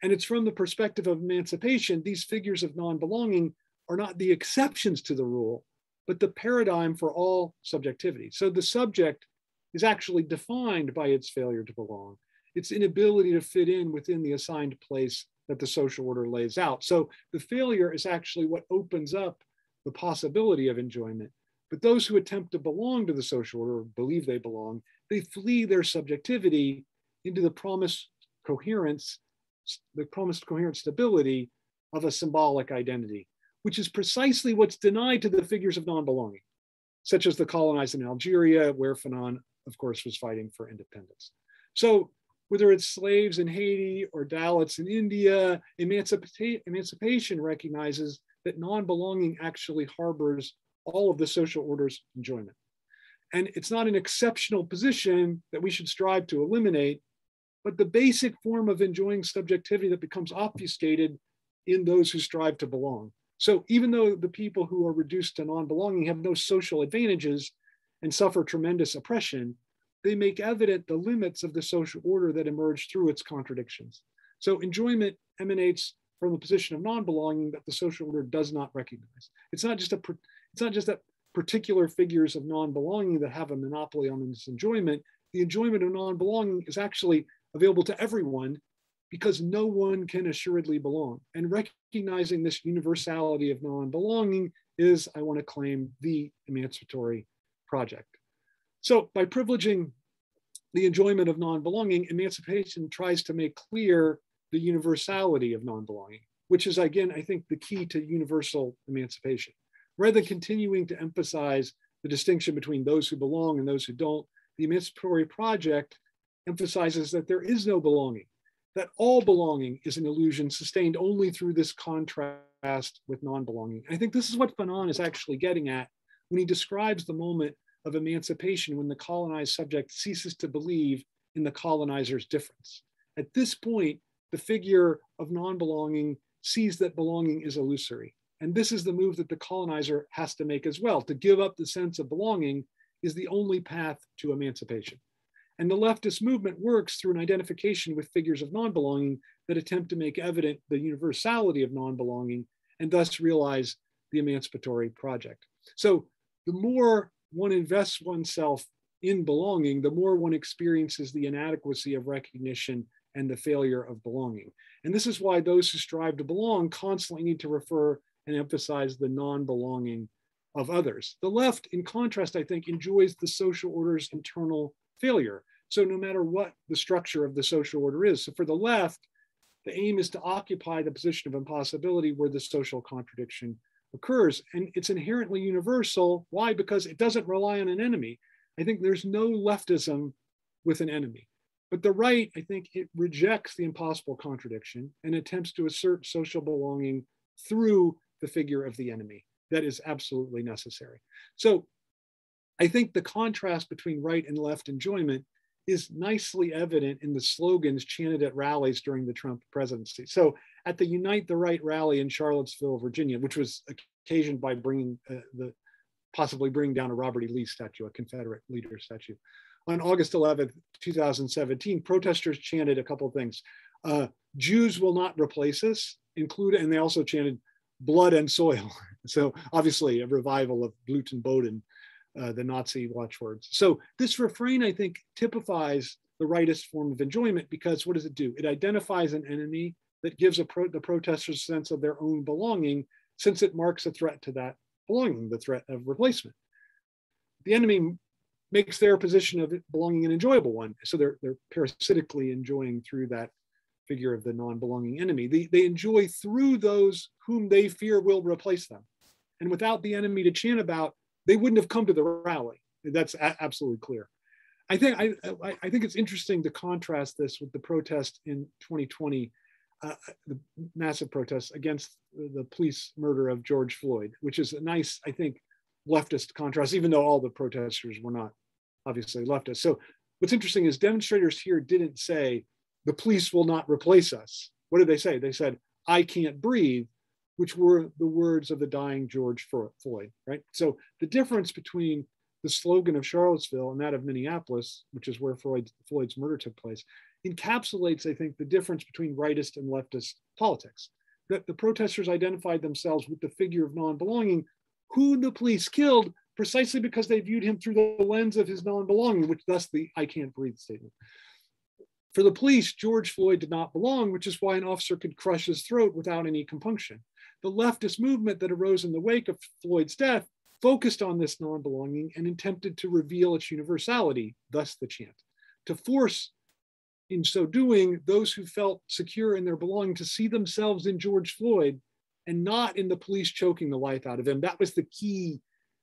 And it's from the perspective of emancipation, these figures of non-belonging are not the exceptions to the rule, but the paradigm for all subjectivity. So the subject is actually defined by its failure to belong, its inability to fit in within the assigned place that the social order lays out. So the failure is actually what opens up the possibility of enjoyment. But those who attempt to belong to the social order, believe they belong, they flee their subjectivity into the promised coherence, the promised coherent stability of a symbolic identity, which is precisely what's denied to the figures of non-belonging, such as the colonized in Algeria, where Fanon, of course, was fighting for independence. So whether it's slaves in Haiti or Dalits in India, emancipation recognizes that non-belonging actually harbors all of the social order's enjoyment. And it's not an exceptional position that we should strive to eliminate, but the basic form of enjoying subjectivity that becomes obfuscated in those who strive to belong. So even though the people who are reduced to non-belonging have no social advantages and suffer tremendous oppression, they make evident the limits of the social order that emerge through its contradictions. So enjoyment emanates from the position of non-belonging that the social order does not recognize. It's not just a it's not just that particular figures of non-belonging that have a monopoly on this enjoyment. The enjoyment of non-belonging is actually available to everyone because no one can assuredly belong. And recognizing this universality of non-belonging is, I want to claim, the emancipatory project. So by privileging the enjoyment of non-belonging, emancipation tries to make clear the universality of non-belonging, which is again, I think, the key to universal emancipation. Rather than continuing to emphasize the distinction between those who belong and those who don't, the emancipatory project emphasizes that there is no belonging, that all belonging is an illusion sustained only through this contrast with non-belonging. I think this is what Fanon is actually getting at when he describes the moment of emancipation when the colonized subject ceases to believe in the colonizer's difference. At this point, the figure of non belonging sees that belonging is illusory. And this is the move that the colonizer has to make as well. To give up the sense of belonging is the only path to emancipation. And the leftist movement works through an identification with figures of non belonging that attempt to make evident the universality of non belonging and thus realize the emancipatory project. So the more one invests oneself in belonging, the more one experiences the inadequacy of recognition and the failure of belonging. And this is why those who strive to belong constantly need to refer and emphasize the non belonging of others. The left, in contrast, I think, enjoys the social order's internal failure. So, no matter what the structure of the social order is, so for the left, the aim is to occupy the position of impossibility where the social contradiction occurs. And it's inherently universal. Why? Because it doesn't rely on an enemy. I think there's no leftism with an enemy. But the right, I think it rejects the impossible contradiction and attempts to assert social belonging through the figure of the enemy. That is absolutely necessary. So I think the contrast between right and left enjoyment is nicely evident in the slogans chanted at rallies during the Trump presidency. So at the Unite the Right rally in Charlottesville, Virginia, which was occasioned by bringing uh, the possibly bringing down a Robert E. Lee statue, a Confederate leader statue. On August 11th, 2017, protesters chanted a couple of things. Uh, Jews will not replace us, include, and they also chanted blood and soil. *laughs* So obviously a revival of Blut und Boden, uh, the Nazi watchwords. So this refrain, I think, typifies the rightist form of enjoyment because what does it do? It identifies an enemy that gives pro the protesters a sense of their own belonging since it marks a threat to that belonging, the threat of replacement. The enemy makes their position of belonging an enjoyable one. So they're, they're parasitically enjoying through that figure of the non-belonging enemy. They, they enjoy through those whom they fear will replace them. And without the enemy to chant about, they wouldn't have come to the rally. That's absolutely clear. I think I, I, think it's interesting to contrast this with the protest in 2020, uh, the massive protest against the police murder of George Floyd, which is a nice, I think, leftist contrast, even though all the protesters were not obviously leftist. So what's interesting is demonstrators here didn't say the police will not replace us. What did they say? They said, I can't breathe, which were the words of the dying George Floyd, right? So the difference between the slogan of Charlottesville and that of Minneapolis, which is where Floyd, Floyd's murder took place, encapsulates, I think, the difference between rightist and leftist politics. That the protesters identified themselves with the figure of non belonging, who the police killed precisely because they viewed him through the lens of his non belonging, which thus the I can't breathe statement. For the police, George Floyd did not belong, which is why an officer could crush his throat without any compunction. The leftist movement that arose in the wake of Floyd's death focused on this non belonging and attempted to reveal its universality, thus the chant, to force, in so doing, those who felt secure in their belonging to see themselves in George Floyd and not in the police choking the life out of him. That was the key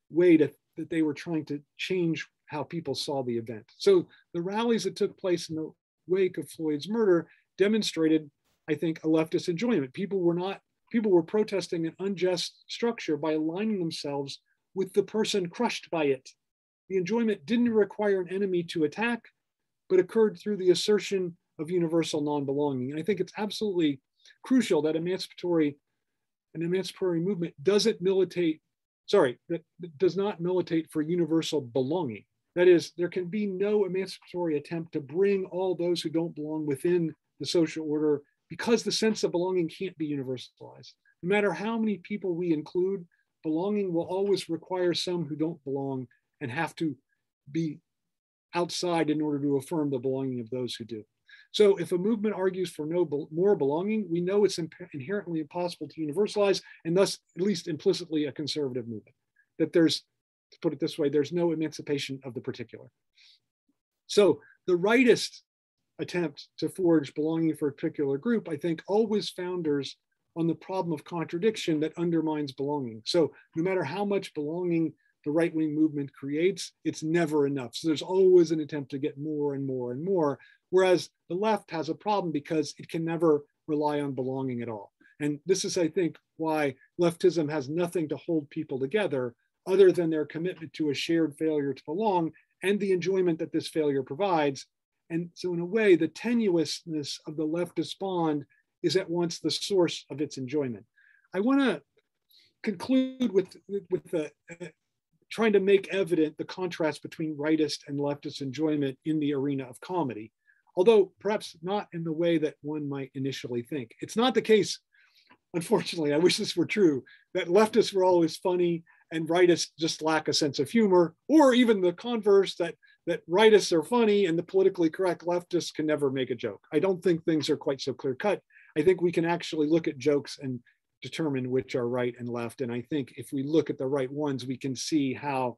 way to, that they were trying to change how people saw the event. So the rallies that took place in the wake of Floyd's murder demonstrated, I think, a leftist enjoyment. People were not, people were protesting an unjust structure by aligning themselves with the person crushed by it. The enjoyment didn't require an enemy to attack, but occurred through the assertion of universal non-belonging. And I think it's absolutely crucial that emancipatory, an emancipatory movement doesn't militate, sorry, that does not militate for universal belonging. That is, there can be no emancipatory attempt to bring all those who don't belong within the social order because the sense of belonging can't be universalized. No matter how many people we include, belonging will always require some who don't belong and have to be outside in order to affirm the belonging of those who do. So if a movement argues for no be more belonging, we know it's inherently impossible to universalize and thus at least implicitly a conservative movement. That there's to put it this way, there's no emancipation of the particular. So the rightist attempt to forge belonging for a particular group, I think, always founders on the problem of contradiction that undermines belonging. So no matter how much belonging the right wing movement creates, it's never enough. So there's always an attempt to get more and more and more. Whereas the left has a problem because it can never rely on belonging at all. And this is, I think, why leftism has nothing to hold people together other than their commitment to a shared failure to belong and the enjoyment that this failure provides. And so, in a way, the tenuousness of the leftist bond is at once the source of its enjoyment. I want to conclude with, with the, uh, trying to make evident the contrast between rightist and leftist enjoyment in the arena of comedy, although perhaps not in the way that one might initially think. It's not the case, unfortunately, I wish this were true, that leftists were always funny and rightists just lack a sense of humor, or even the converse that that rightists are funny and the politically correct leftists can never make a joke. I don't think things are quite so clear cut. I think we can actually look at jokes and determine which are right and left. And I think if we look at the right ones, we can see how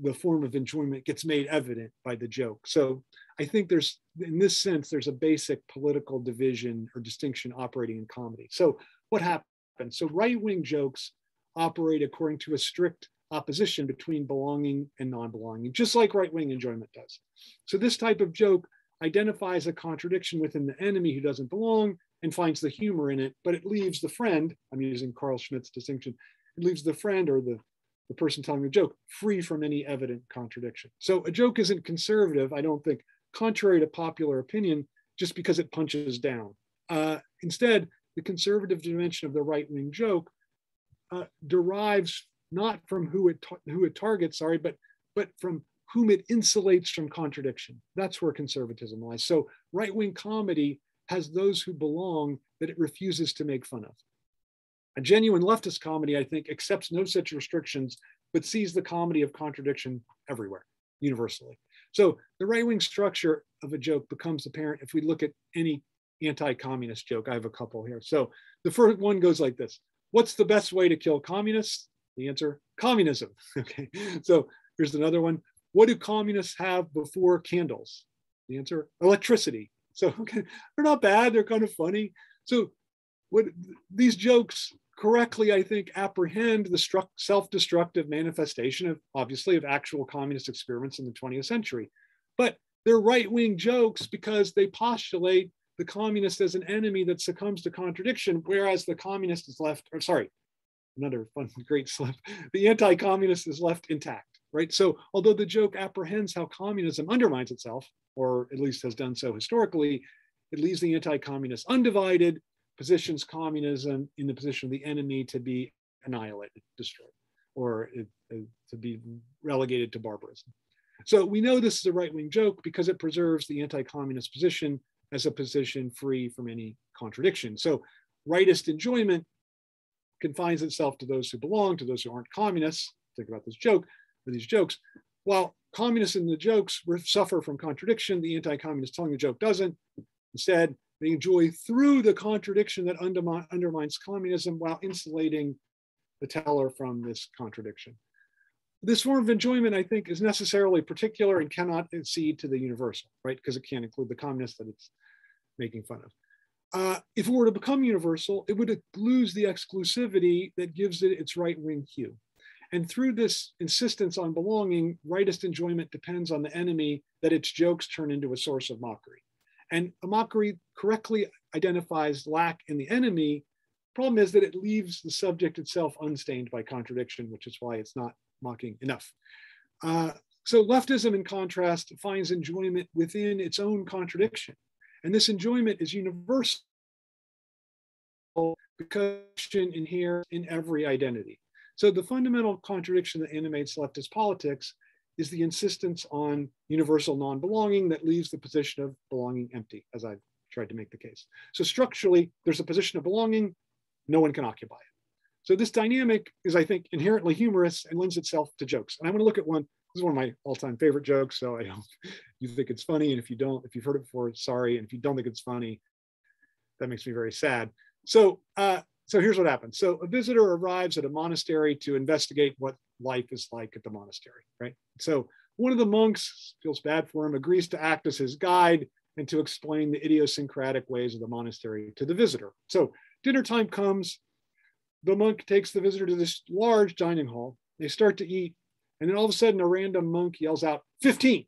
the form of enjoyment gets made evident by the joke. So I think there's, in this sense, there's a basic political division or distinction operating in comedy. So what happens? So right wing jokes operate according to a strict opposition between belonging and non-belonging, just like right-wing enjoyment does. So this type of joke identifies a contradiction within the enemy who doesn't belong and finds the humor in it, but it leaves the friend, I'm using Carl Schmitt's distinction, it leaves the friend or the, the person telling the joke free from any evident contradiction. So a joke isn't conservative, I don't think, contrary to popular opinion just because it punches down. Uh, instead, the conservative dimension of the right wing joke uh, derives not from who it, who it targets, sorry, but, but from whom it insulates from contradiction. That's where conservatism lies. So right wing comedy has those who belong that it refuses to make fun of. A genuine leftist comedy, I think, accepts no such restrictions, but sees the comedy of contradiction everywhere, universally. So the right wing structure of a joke becomes apparent if we look at any anti communist joke. I have a couple here. So the first one goes like this What's the best way to kill communists? The answer communism. *laughs* Okay. So here's another one. What do communists have before candles? The answer electricity. So *laughs* okay, they're not bad. They're kind of funny. So what these jokes correctly, I think, apprehend the self-destructive manifestation of obviously of actual communist experiments in the 20th century. But they're right-wing jokes because they postulate the communist as an enemy that succumbs to contradiction, whereas the communist is left, or sorry, another fun, *laughs* great slip, the anti-communist is left intact, right? So although the joke apprehends how communism undermines itself, or at least has done so historically, it leaves the anti-communist undivided, positions communism in the position of the enemy to be annihilated, destroyed, or it, to be relegated to barbarism. So we know this is a right-wing joke because it preserves the anti-communist position as a position free from any contradiction. So rightist enjoyment confines itself to those who belong, to those who aren't communists. Think about this joke or these jokes. While communists in the jokes suffer from contradiction, the anti-communist telling the joke doesn't. Instead, they enjoy through the contradiction that undermines communism while insulating the teller from this contradiction. This form of enjoyment, I think, is necessarily particular and cannot accede to the universal, right? Because it can't include the communists that it's making fun of. Uh, if it were to become universal, it would lose the exclusivity that gives it its right wing hue. And through this insistence on belonging, rightist enjoyment depends on the enemy that its jokes turn into a source of mockery. And a mockery correctly identifies lack in the enemy. Problem is that it leaves the subject itself unstained by contradiction, which is why it's not mocking enough. Uh, so leftism, in contrast, finds enjoyment within its own contradiction. And this enjoyment is universal because inheres in every identity. So the fundamental contradiction that animates leftist politics is the insistence on universal non-belonging that leaves the position of belonging empty, as I've tried to make the case. So structurally, there's a position of belonging, no one can occupy it. So this dynamic is, I think, inherently humorous and lends itself to jokes. And I want to look at one, this is one of my all-time favorite jokes, so I hope *laughs* you think it's funny. And if you don't, if you've heard it before, sorry. And if you don't think it's funny, that makes me very sad. So, uh, so here's what happens. So a visitor arrives at a monastery to investigate what life is like at the monastery, right? So one of the monks feels bad for him, agrees to act as his guide and to explain the idiosyncratic ways of the monastery to the visitor. So dinner time comes, the monk takes the visitor to this large dining hall. They start to eat, and then all of a sudden, a random monk yells out, 15.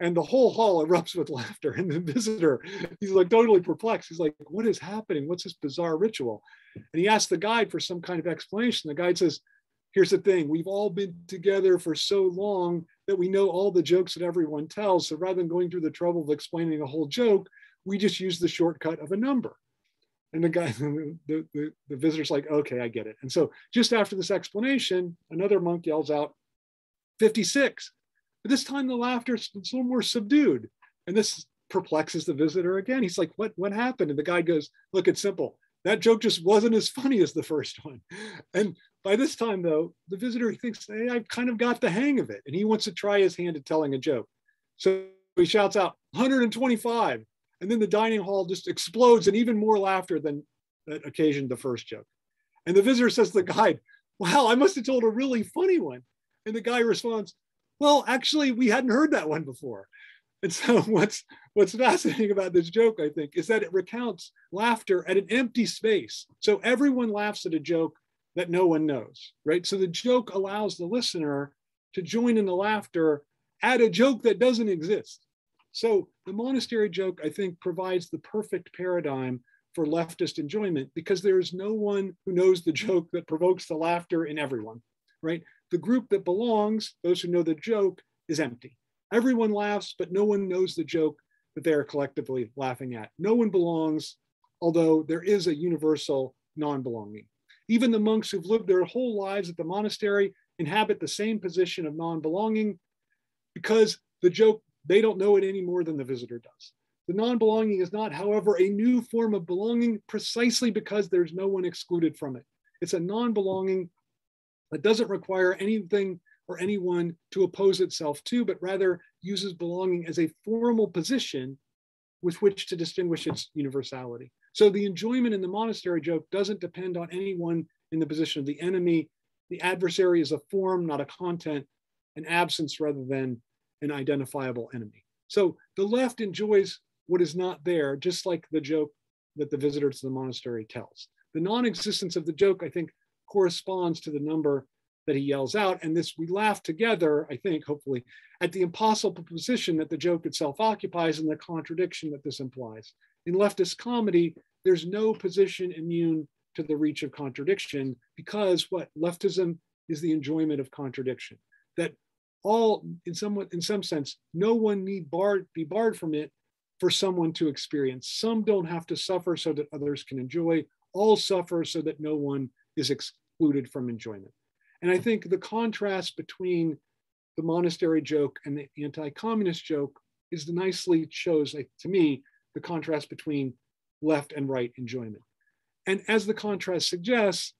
And the whole hall erupts with *laughs* laughter. And the visitor, he's like totally perplexed. He's like, What is happening? What's this bizarre ritual? And he asks the guide for some kind of explanation. The guide says, Here's the thing we've all been together for so long that we know all the jokes that everyone tells. So rather than going through the trouble of explaining a whole joke, we just use the shortcut of a number. And the guy, *laughs* the, the, the visitor's like, okay, I get it. And so just after this explanation, another monk yells out, 56. But this time the laughter is a little more subdued. And this perplexes the visitor again. He's like, what, what happened? And the guy goes, look, it's simple. That joke just wasn't as funny as the first one. And by this time, though, the visitor thinks, hey, I've kind of got the hang of it. And he wants to try his hand at telling a joke. So he shouts out, 125. And then the dining hall just explodes and even more laughter than that occasioned the first joke. And the visitor says to the guide, Wow, I must have told a really funny one. And the guy responds, Well, actually, we hadn't heard that one before. And so *laughs* what's what's fascinating about this joke, I think, is that it recounts laughter at an empty space. So everyone laughs at a joke that no one knows, right? So the joke allows the listener to join in the laughter at a joke that doesn't exist. So the monastery joke, I think, provides the perfect paradigm for leftist enjoyment because there is no one who knows the joke that provokes the laughter in everyone, right? The group that belongs, those who know the joke, is empty. Everyone laughs, but no one knows the joke that they are collectively laughing at. No one belongs, although there is a universal non-belonging. Even the monks who've lived their whole lives at the monastery inhabit the same position of non-belonging because the joke, they don't know it any more than the visitor does. The non-belonging is not, however, a new form of belonging precisely because there's no one excluded from it. It's a non-belonging that doesn't require anything or anyone to oppose itself to, but rather uses belonging as a formal position with which to distinguish its universality. So the enjoyment in the monastery joke doesn't depend on anyone in the position of the enemy. The adversary is a form, not a content, an absence rather than an identifiable enemy. So the left enjoys what is not there, just like the joke that the visitor to the monastery tells. The non-existence of the joke, I think, corresponds to the number that he yells out. And this, we laugh together, I think, hopefully, at the impossible position that the joke itself occupies and the contradiction that this implies. In leftist comedy, there's no position immune to the reach of contradiction because what leftism is the enjoyment of contradiction. That all, in some in some sense, no one need bar, be barred from it for someone to experience. Some don't have to suffer so that others can enjoy. All suffer so that no one is excluded from enjoyment. And I think the contrast between the monastery joke and the anti-communist joke is nicely shows, to me, the contrast between left and right enjoyment. And as the contrast suggests,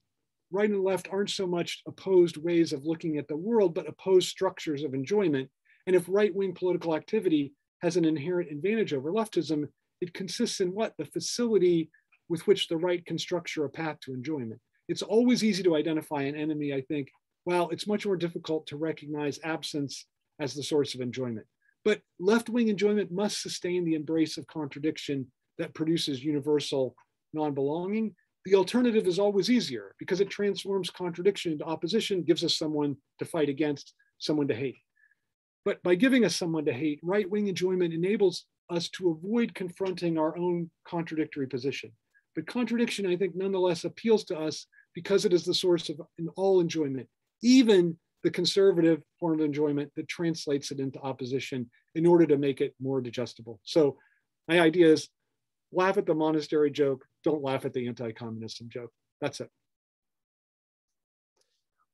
right and left aren't so much opposed ways of looking at the world, but opposed structures of enjoyment. And if right-wing political activity has an inherent advantage over leftism, it consists in what? The facility with which the right can structure a path to enjoyment. It's always easy to identify an enemy, I think. while it's much more difficult to recognize absence as the source of enjoyment. But left-wing enjoyment must sustain the embrace of contradiction that produces universal non-belonging. The alternative is always easier because it transforms contradiction into opposition, gives us someone to fight against, someone to hate. But by giving us someone to hate, right-wing enjoyment enables us to avoid confronting our own contradictory position. But contradiction, I think, nonetheless appeals to us because it is the source of all enjoyment, even the conservative form of enjoyment that translates it into opposition in order to make it more digestible. So my idea is laugh at the monastery joke, don't laugh at the anti-communism joke. That's it.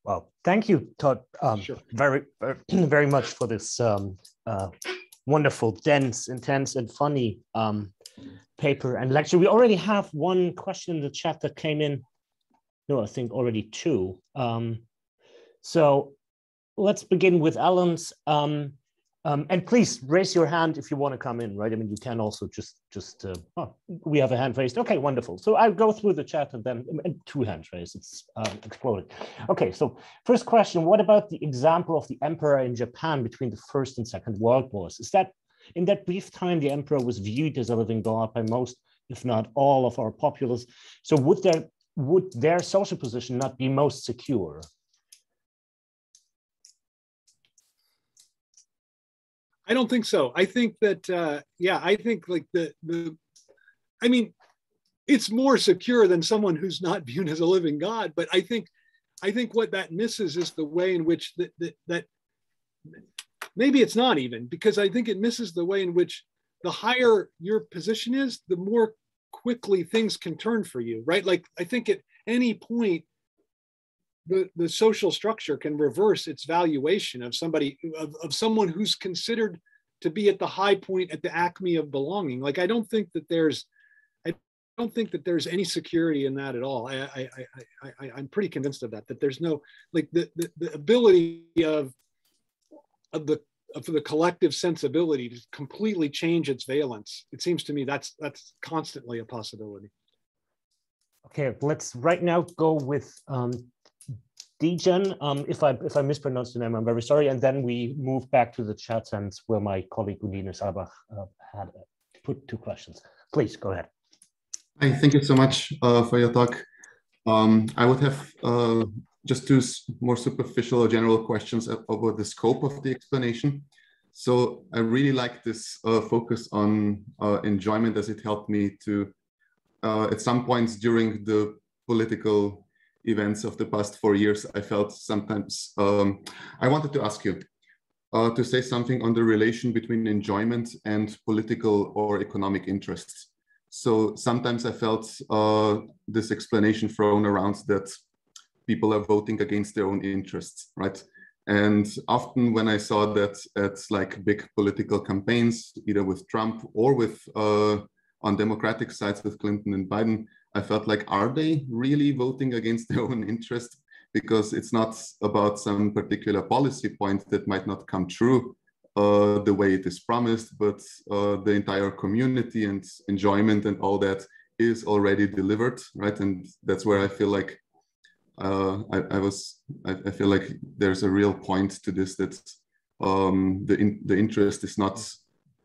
Well, thank you, Todd, um, sure. very, very *clears throat* much for this um, uh, wonderful, dense, intense, and funny um, paper and lecture. We already have one question in the chat that came in. No, I think already two. Um, so let's begin with Alan's. Um, um, and please raise your hand if you want to come in, right? I mean, you can also just, just uh, oh, we have a hand raised. Okay, wonderful. So I'll go through the chat and then and two hands raised, it's uh, exploded. Okay, so first question, what about the example of the emperor in Japan between the first and second world wars? Is that in that brief time, the emperor was viewed as a living god by most, if not all, of our populace. So would their would their social position not be most secure? I don't think so. I think that uh, yeah, I think like the the, I mean, it's more secure than someone who's not viewed as a living god. But I think I think what that misses is the way in which that that, that maybe it's not even because I think it misses the way in which the higher your position is, the more quickly things can turn for you, right? Like I think at any point, the, the social structure can reverse its valuation of somebody of, of someone who's considered to be at the high point at the acme of belonging. Like I don't think that there's I don't think that there's any security in that at all. I I I, I I'm pretty convinced of that. That there's no like the the, the ability of of the for the collective sensibility to completely change its valence. It seems to me that's that's constantly a possibility. Okay, let's right now go with um, Degen. Um, if I if I mispronounced the name, I'm very sorry. And then we move back to the chat and where my colleague Undine Saalbach uh, had uh, put two questions. Please go ahead. Hi, thank you so much uh, for your talk. Um, I would have uh, just two more superficial or general questions about the scope of the explanation. So I really like this uh, focus on uh, enjoyment as it helped me to, uh, at some points during the political events of the past four years, I felt sometimes, um, I wanted to ask you, uh, to say something on the relation between enjoyment and political or economic interests. So sometimes I felt uh, this explanation thrown around that people are voting against their own interests, right? And often when I saw that at like big political campaigns, either with Trump or with uh, on Democratic sides with Clinton and Biden, I felt like, are they really voting against their own interest? Because it's not about some particular policy point that might not come true uh, the way it is promised, but uh, the entire community and enjoyment and all that is already delivered, right? And that's where I feel like uh, I, I, was, I, I, feel like there's a real point to this that um, the in, the interest is not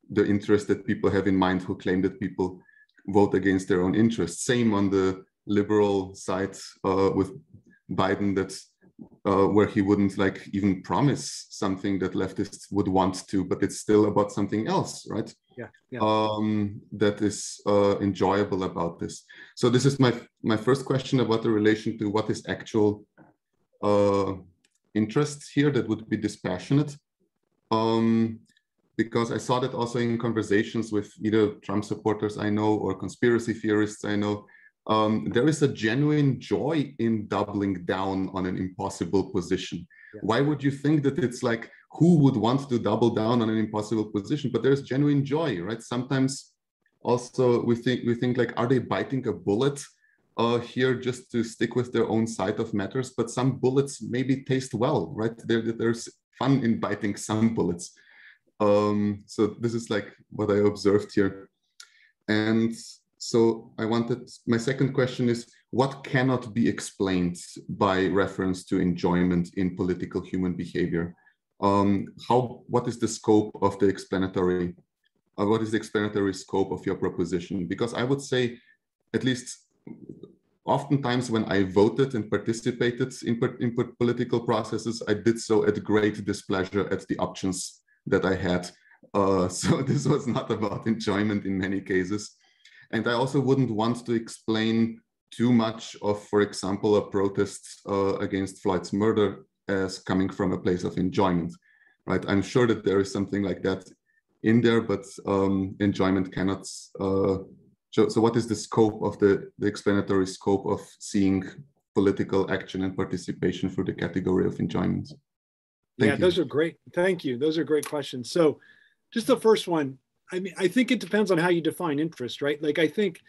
the interest that people have in mind who claim that people vote against their own interests. Same on the liberal side uh, with Biden, that uh, where he wouldn't like even promise something that leftists would want to, but it's still about something else, right? Yeah. yeah. Um, that is uh, enjoyable about this. So this is my my first question about the relation to what is actual uh, interest here that would be dispassionate. Um, because I saw that also in conversations with either Trump supporters I know or conspiracy theorists I know, um, there is a genuine joy in doubling down on an impossible position. Yeah. Why would you think that it's like, who would want to double down on an impossible position? But there's genuine joy, right? Sometimes also we think we think like, are they biting a bullet uh, here just to stick with their own side of matters? But some bullets maybe taste well, right? There, there's fun in biting some bullets. Um, so this is like what I observed here. And so I wanted, my second question is, what cannot be explained by reference to enjoyment in political human behavior? Um, how, what is the scope of the explanatory, uh, what is the explanatory scope of your proposition? Because I would say, at least oftentimes when I voted and participated in, in political processes, I did so at great displeasure at the options that I had. Uh, *laughs* so this was not about enjoyment in many cases. And I also wouldn't want to explain too much of, for example, a protest uh, against Floyd's murder as coming from a place of enjoyment, right? I'm sure that there is something like that in there, but um, enjoyment cannot. Uh, so, so, what is the scope of the, the explanatory scope of seeing political action and participation through the category of enjoyment? Thank yeah, you. those are great. Thank you. Those are great questions. So, just the first one, I mean, I think it depends on how you define interest, right? Like, I think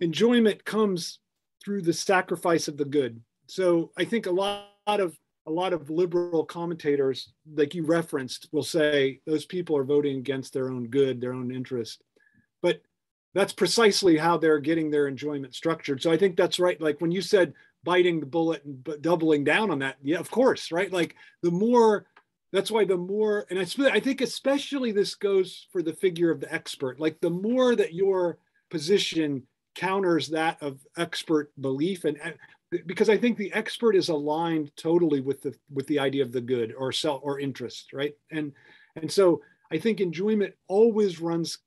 enjoyment comes through the sacrifice of the good. So, I think a lot of a lot of liberal commentators, like you referenced, will say those people are voting against their own good, their own interest. But that's precisely how they're getting their enjoyment structured. So I think that's right. Like when you said biting the bullet and doubling down on that, yeah, of course, right? Like the more that's why the more, and I, I think especially this goes for the figure of the expert, like the more that your position counters that of expert belief and because I think the expert is aligned totally with the with the idea of the good or self or interest, right? And and so I think enjoyment always runs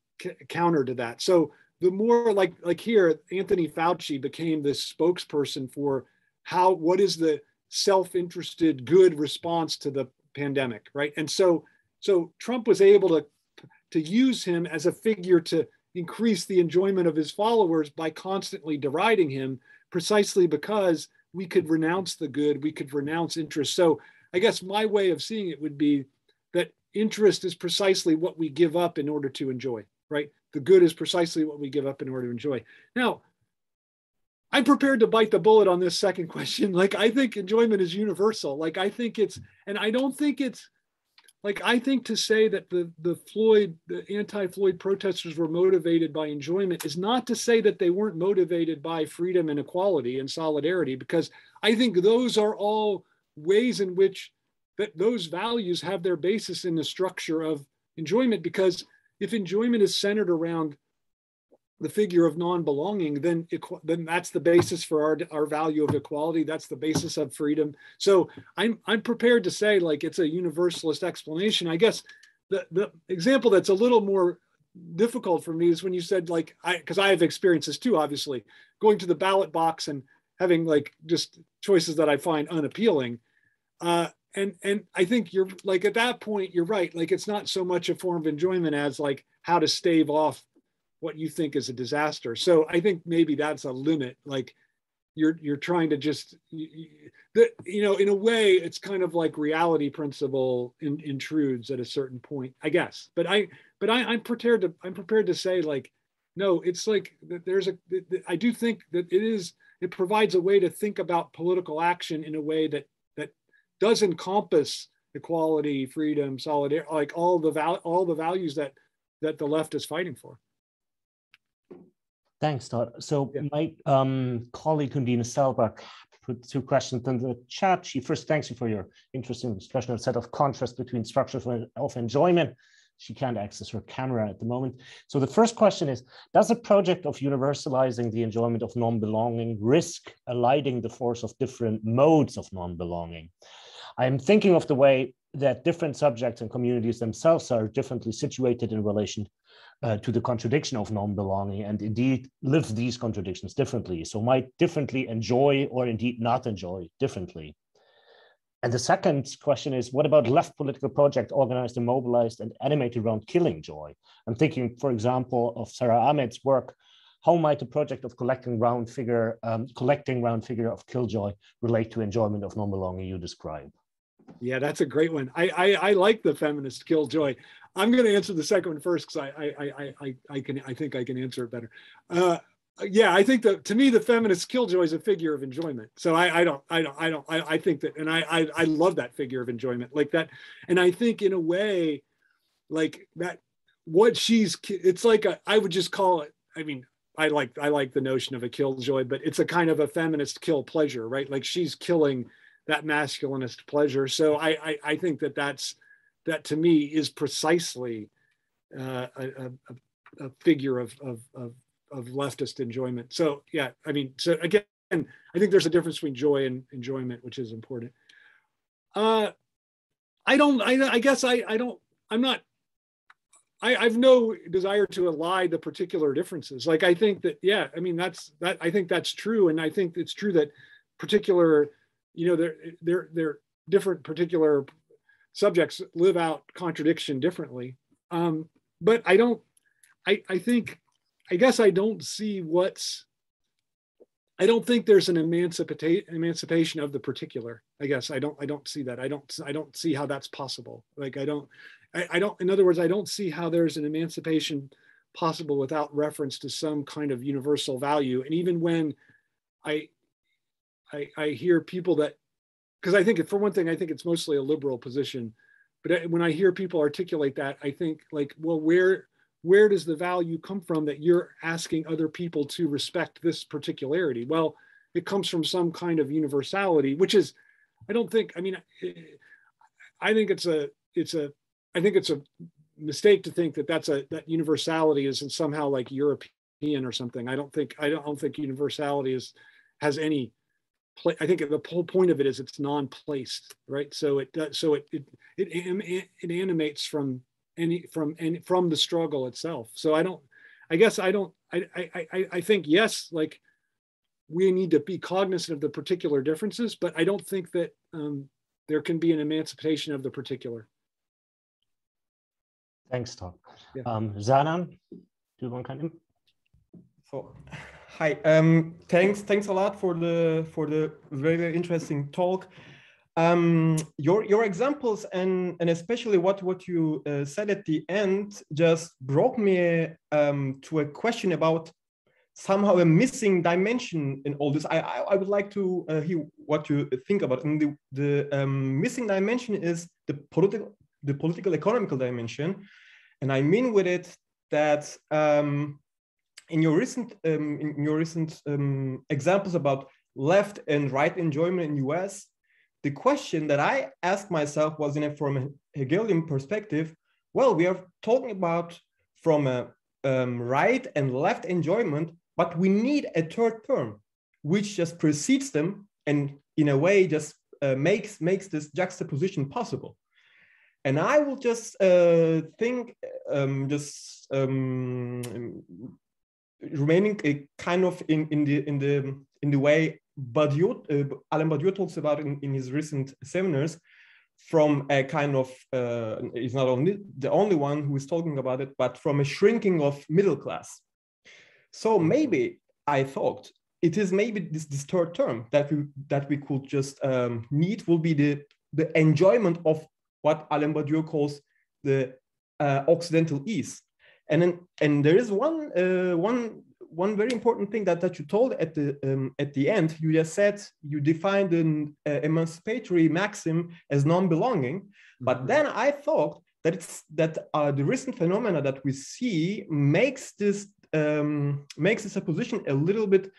counter to that. So the more like like here, Anthony Fauci became this spokesperson for how what is the self-interested good response to the pandemic, right? And so so Trump was able to to use him as a figure to increase the enjoyment of his followers by constantly deriding him precisely because we could renounce the good, we could renounce interest. So I guess my way of seeing it would be that interest is precisely what we give up in order to enjoy, right? The good is precisely what we give up in order to enjoy. Now, I'm prepared to bite the bullet on this second *laughs* question. Like, I think enjoyment is universal. Like, I think it's, and I don't think it's, like, I think to say that the, the Floyd, the anti Floyd protesters were motivated by enjoyment is not to say that they weren't motivated by freedom and equality and solidarity, because I think those are all ways in which that those values have their basis in the structure of enjoyment. Because if enjoyment is centered around the figure of non-belonging, then then that's the basis for our our value of equality. That's the basis of freedom. So I'm I'm prepared to say like it's a universalist explanation. I guess the the example that's a little more difficult for me is when you said like I because I have experiences too, obviously going to the ballot box and having like just choices that I find unappealing. Uh, and and I think you're like at that point you're right. Like it's not so much a form of enjoyment as like how to stave off what you think is a disaster. So I think maybe that's a limit. Like you're you're trying to just you, you know in a way it's kind of like reality principle in, intrudes at a certain point i guess but i but I, i'm prepared to i'm prepared to say like no it's like there's a i do think that it is it provides a way to think about political action in a way that that does encompass equality freedom solidarity like all the val- all the values that that the left is fighting for Thanks, Todd. So yeah. my um, colleague Undine Sellbach put two questions in the chat. She first thanks you for your interesting discussion and set of contrast between structures of enjoyment. She can't access her camera at the moment. So the first question is, does a project of universalizing the enjoyment of non-belonging risk eliding the force of different modes of non-belonging? I'm thinking of the way that different subjects and communities themselves are differently situated in relation uh, to the contradiction of non-belonging and indeed live these contradictions differently. So might differently enjoy or indeed not enjoy differently. And the second question is, what about left political project organized and mobilized and animated around killing joy? I'm thinking, for example, of Sara Ahmed's work. How might the project of collecting round figure, um, collecting round figure of killjoy relate to enjoyment of non-belonging you describe? Yeah, that's a great one. I I, I like the feminist killjoy. I'm going to answer the second one first because I, I, I, I, can, I think I can answer it better. Uh, yeah, I think that to me, the feminist killjoy is a figure of enjoyment. So I, I don't, I don't, I don't, I, I think that, and I, I, I love that figure of enjoyment like that. And I think in a way, like that, what she's, it's like a, I would just call it, I mean, I like, I like the notion of a killjoy, but it's a kind of a feminist kill pleasure, right? Like she's killing that masculinist pleasure. So I, I, I think that that's, that to me is precisely uh, a, a, a, figure of, of, of, of, leftist enjoyment. So yeah, I mean, so again, I think there's a difference between joy and enjoyment, which is important. Uh, I don't, I, I guess I, I don't, I'm not, I, I've no desire to ally the particular differences. Like I think that, yeah, I mean, that's, that, I think that's true. And I think it's true that particular, you know, they're, they're, they're different particular subjects live out contradiction differently. Um, but I don't, I, I think, I guess I don't see what's, I don't think there's an emancipation emancipation of the particular. I guess I don't I don't see that. I don't I don't see how that's possible. Like I don't I, I don't in other words I don't see how there's an emancipation possible without reference to some kind of universal value. And even when I I, I hear people that because I think for one thing, I think it's mostly a liberal position. But uh, when I hear people articulate that, I think like, well, where where does the value come from that you're asking other people to respect this particularity? Well, it comes from some kind of universality, which is, I don't think. I mean, I think it's a it's a I think it's a mistake to think that that's a that universality is somehow like European or something. I don't think I don't, I don't think universality is has any I think the whole point of it is it's non-placed, right? So it does, so it, it it it animates from any from any from the struggle itself. So I don't, I guess I don't, I I I think yes, like we need to be cognizant of the particular differences, but I don't think that um, there can be an emancipation of the particular. Thanks, Tom. Yeah. Um, Zanan, du man kann So Hi. Um, thanks. Thanks a lot for the for the very very interesting talk. Um, your your examples and and especially what what you uh, said at the end just brought me um, to a question about somehow a missing dimension in all this. I I, I would like to uh, hear what you think about. And the the um, missing dimension is the political the political economical dimension, and I mean with it that um, in your recent um, in your recent um, examples about left and right enjoyment in US, the question that I asked myself was in a from a Hegelian perspective. Well, we are talking about from a um, right and left enjoyment, but we need a third term, which just precedes them and in a way just uh, makes makes this juxtaposition possible. And I will just uh, think, um, just um, remaining a kind of in, in the in the in the way Badiou, uh, Alain Badiou talks about in, in his recent seminars, from a kind of uh, is not only the only one who is talking about it, but from a shrinking of middle class. So maybe I thought it is maybe this, this third term that we that we could just um, meet will be the the enjoyment of what Alain Badiou calls the uh, Occidental ease. And then, and there is one uh, one one very important thing that, that you told at the um, at the end. You just said you defined an uh, emancipatory maxim as non-belonging, mm-hmm. but then I thought that it's that uh, the recent phenomena that we see makes this um, makes this position a little bit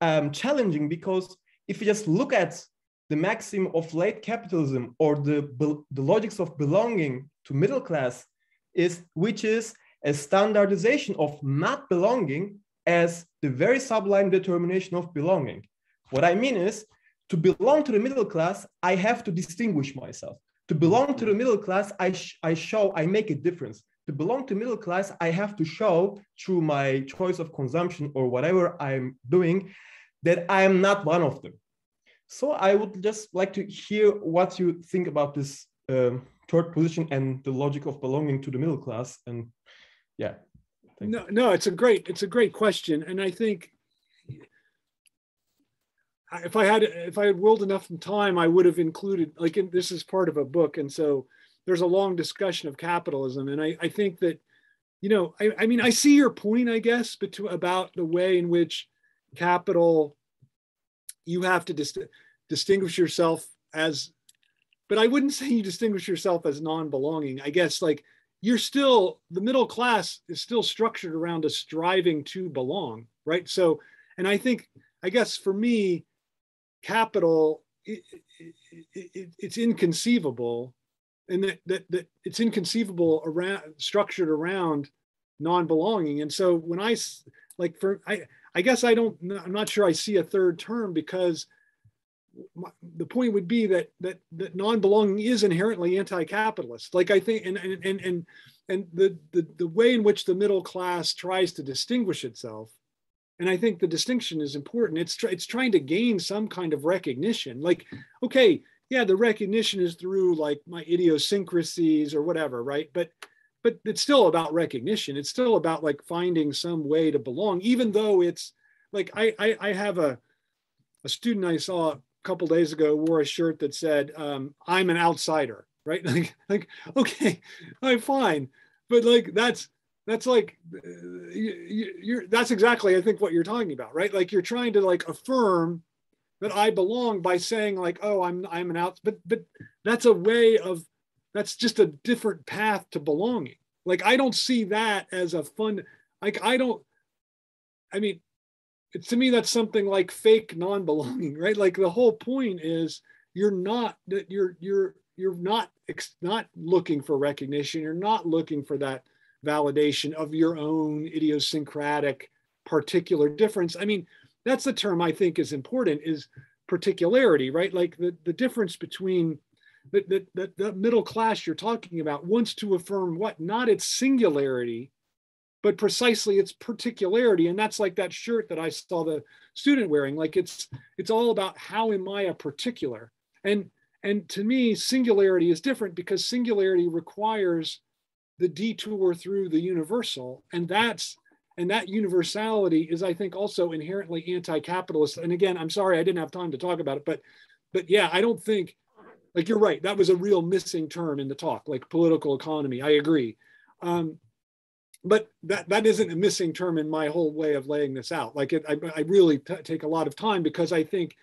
um, challenging because if you just look at the maxim of late capitalism or the, the logics of belonging to middle class is which is a standardization of not belonging as the very sublime determination of belonging. What I mean is to belong to the middle class, I have to distinguish myself. To belong to the middle class, I, sh I show, I make a difference. To belong to middle class, I have to show through my choice of consumption or whatever I'm doing that I am not one of them. So I would just like to hear what you think about this um, third position and the logic of belonging to the middle class. And yeah. No, no, it's a great, it's a great question. And I think if I had, if I had willed enough time, I would have included, like in, this is part of a book. And so there's a long discussion of capitalism. And I, I think that, you know, I, I mean, I see your point, I guess, but to, about the way in which capital you have to dis- distinguish yourself as but i wouldn't say you distinguish yourself as non-belonging i guess like you're still the middle class is still structured around a striving to belong right? So and i think i guess for me capital it, it, it, it's inconceivable and that, that, that it's inconceivable around structured around non-belonging. And so when i like for i I guess I don't, I'm not sure I see a third term because the point would be that, that, that non-belonging is inherently anti-capitalist. Like I think, and, and, and, and, and the, the, the way in which the middle class tries to distinguish itself and I think the distinction is important. It's it's trying to gain some kind of recognition. Like, okay, yeah, the recognition is through like my idiosyncrasies or whatever, right? But but it's still about recognition. It's still about like finding some way to belong, even though it's like I I, I have a a student I saw couple days ago wore a shirt that said um, "I'm an outsider," right? *laughs* Like like okay, I'm fine, but like that's that's like uh, you, you're that's exactly I think what you're talking about, right? Like you're trying to like affirm that I belong by saying like, oh, I'm I'm an out, but but that's a way of that's just a different path to belonging. Like I don't see that as a fun. Like I don't. I mean, to me that's something like fake non-belonging, right? Like the whole point is you're not that you're you're you're not not looking for recognition. You're not looking for that validation of your own idiosyncratic particular difference. I mean, that's the term I think is important is particularity, right? Like the, the difference between that, that the middle class you're talking about wants to affirm what? Not its singularity, but precisely its particularity. And that's like that shirt that I saw the student wearing. Like it's it's all about how am I a particular? And and to me, singularity is different because singularity requires the detour through the universal. And that's and that universality is, I think, also inherently anti-capitalist. And again, I'm sorry I didn't have time to talk about it, but but yeah, I don't think like you're right that was a real missing term in the talk like political economy i agree um, but that that isn't a missing term in my whole way of laying this out like it, I, I really take a lot of time because i think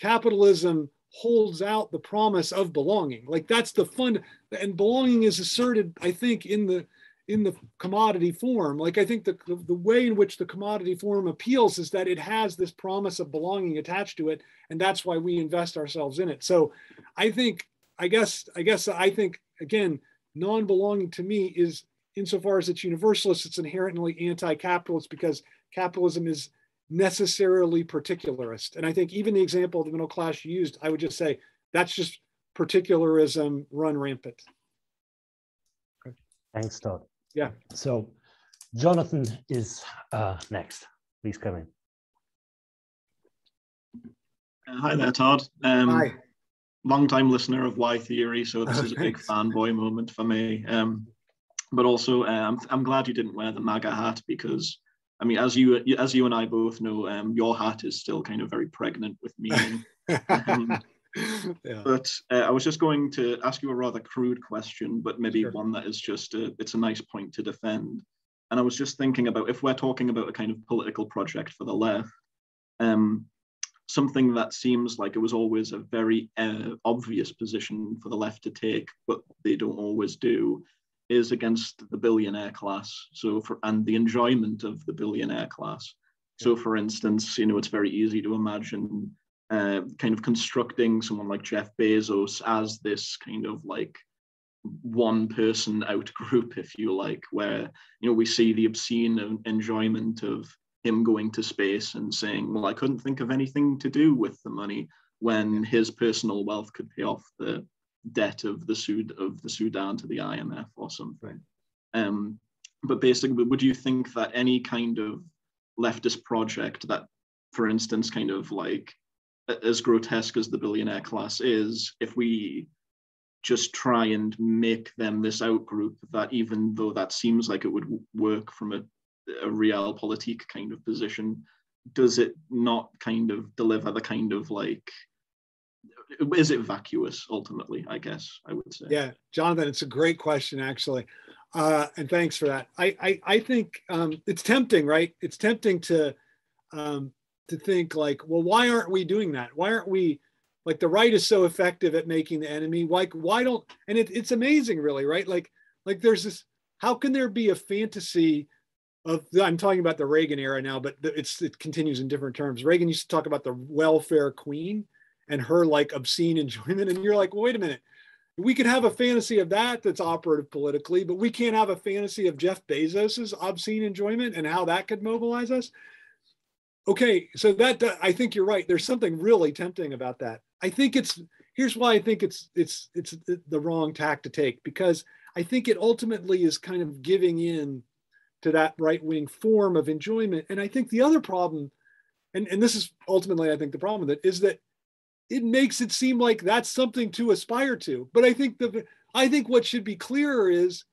capitalism holds out the promise of belonging like that's the fun and belonging is asserted i think in the in the commodity form. Like I think the, the, way in which the commodity form appeals is that it has this promise of belonging attached to it. And that's why we invest ourselves in it. So I think, I guess, I guess I think again, non-belonging to me is insofar as it's universalist, it's inherently anti-capitalist because capitalism is necessarily particularist. And I think even the example of the middle class used, I would just say that's just particularism run rampant. Thanks, Todd. Yeah. So Jonathan is uh, next. Please come in. Uh, hi there, Todd. Um, hi. long time listener of Why Theory, so this is a big *laughs* fanboy moment for me. Um, but also, uh, I'm, I'm glad you didn't wear the MAGA hat because, I mean, as you as you and I both know, um, your hat is still kind of very pregnant with meaning. *laughs* um, yeah. But uh, I was just going to ask you a rather crude question, but maybe sure. one that is just a, it's a nice point to defend. And I was just thinking about if we're talking about a kind of political project for the left, um, something that seems like it was always a very uh, obvious position for the left to take, but they don't always do, is against the billionaire class. So for and the enjoyment of the billionaire class. So for instance, you know, it's very easy to imagine uh, kind of constructing someone like Jeff Bezos as this kind of like one person out group, if you like, where you know we see the obscene enjoyment of him going to space and saying, "Well, I couldn't think of anything to do with the money," when his personal wealth could pay off the debt of the Sud of the Sudan to the IMF or something. Um, but basically, would you think that any kind of leftist project that, for instance, kind of like as grotesque as the billionaire class is, if we just try and make them this outgroup that even though that seems like it would work from a, a realpolitik kind of position, does it not kind of deliver the kind of like is it vacuous ultimately i guess i would say yeah jonathan it's a great question actually uh, and thanks for that i i, I think um, it's tempting right it's tempting to um, to think like, well, why aren't we doing that? Why aren't we like the right is so effective at making the enemy? Like, why don't and it, it's amazing, really, right? Like, like there's this. How can there be a fantasy of? I'm talking about the Reagan era now, but it's it continues in different terms. Reagan used to talk about the welfare queen and her like obscene enjoyment, and you're like, well, wait a minute. We could have a fantasy of that that's operative politically, but we can't have a fantasy of Jeff Bezos's obscene enjoyment and how that could mobilize us? Okay so that i think you're right. There's something really tempting about that. I think it's here's why i think it's it's it's the wrong tack to take because i think it ultimately is kind of giving in to that right wing form of enjoyment. And i think the other problem and, and this is ultimately i think the problem with it is that it makes it seem like that's something to aspire to but i think the i think what should be clearer is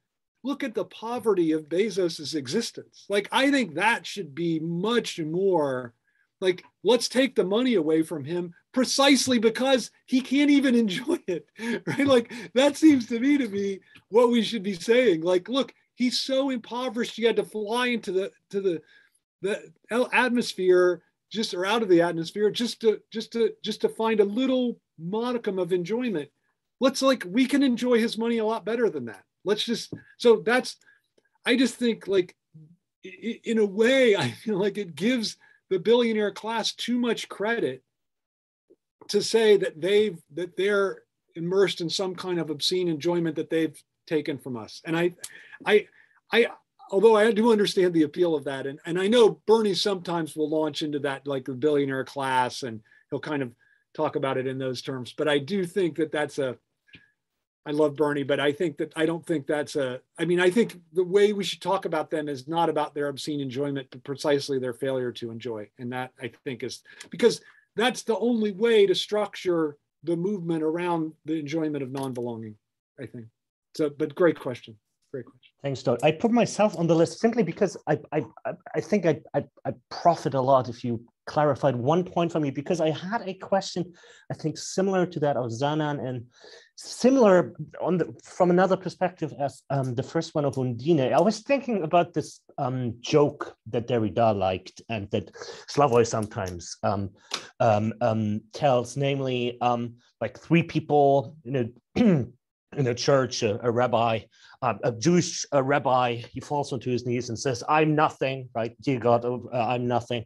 look at the poverty of Bezos's existence. Like, I think that should be much more like, let's take the money away from him precisely because he can't even *laughs* enjoy it. Right. Like, that seems to me to be what we should be saying. Like, look, he's so impoverished, he had to fly into the, to the, the atmosphere just or out of the atmosphere just to just to just to find a little modicum of enjoyment. Let's like we can enjoy his money a lot better than that. Let's just so that's i just think like in a way *laughs* i feel like it gives the billionaire class too much credit to say that they've that they're immersed in some kind of obscene enjoyment that they've taken from us. And i i i although i do understand the appeal of that and, and i know bernie sometimes will launch into that like the billionaire class and he'll kind of talk about it in those terms but i do think that that's a I love Bernie, but I think that I don't think that's a. I mean, I think the way we should talk about them is not about their obscene enjoyment, but precisely their failure to enjoy. And that I think is because that's the only way to structure the movement around the enjoyment of non-belonging. I think. So, but great question. Great question. Thanks, Doug. I put myself on the list simply because I I I think I I, I profit a lot if you clarified one point for me because I had a question I think similar to that of Zanan and similar on the, from another perspective as um, the first one of Undine. I was thinking about this um, joke that Derrida liked and that Slavoj sometimes um, um, um tells, namely um, like three people you know, *clears throat* in a church, a, a rabbi, uh, a Jewish a rabbi, he falls onto his knees and says, I'm nothing, right? Dear God, uh, I'm nothing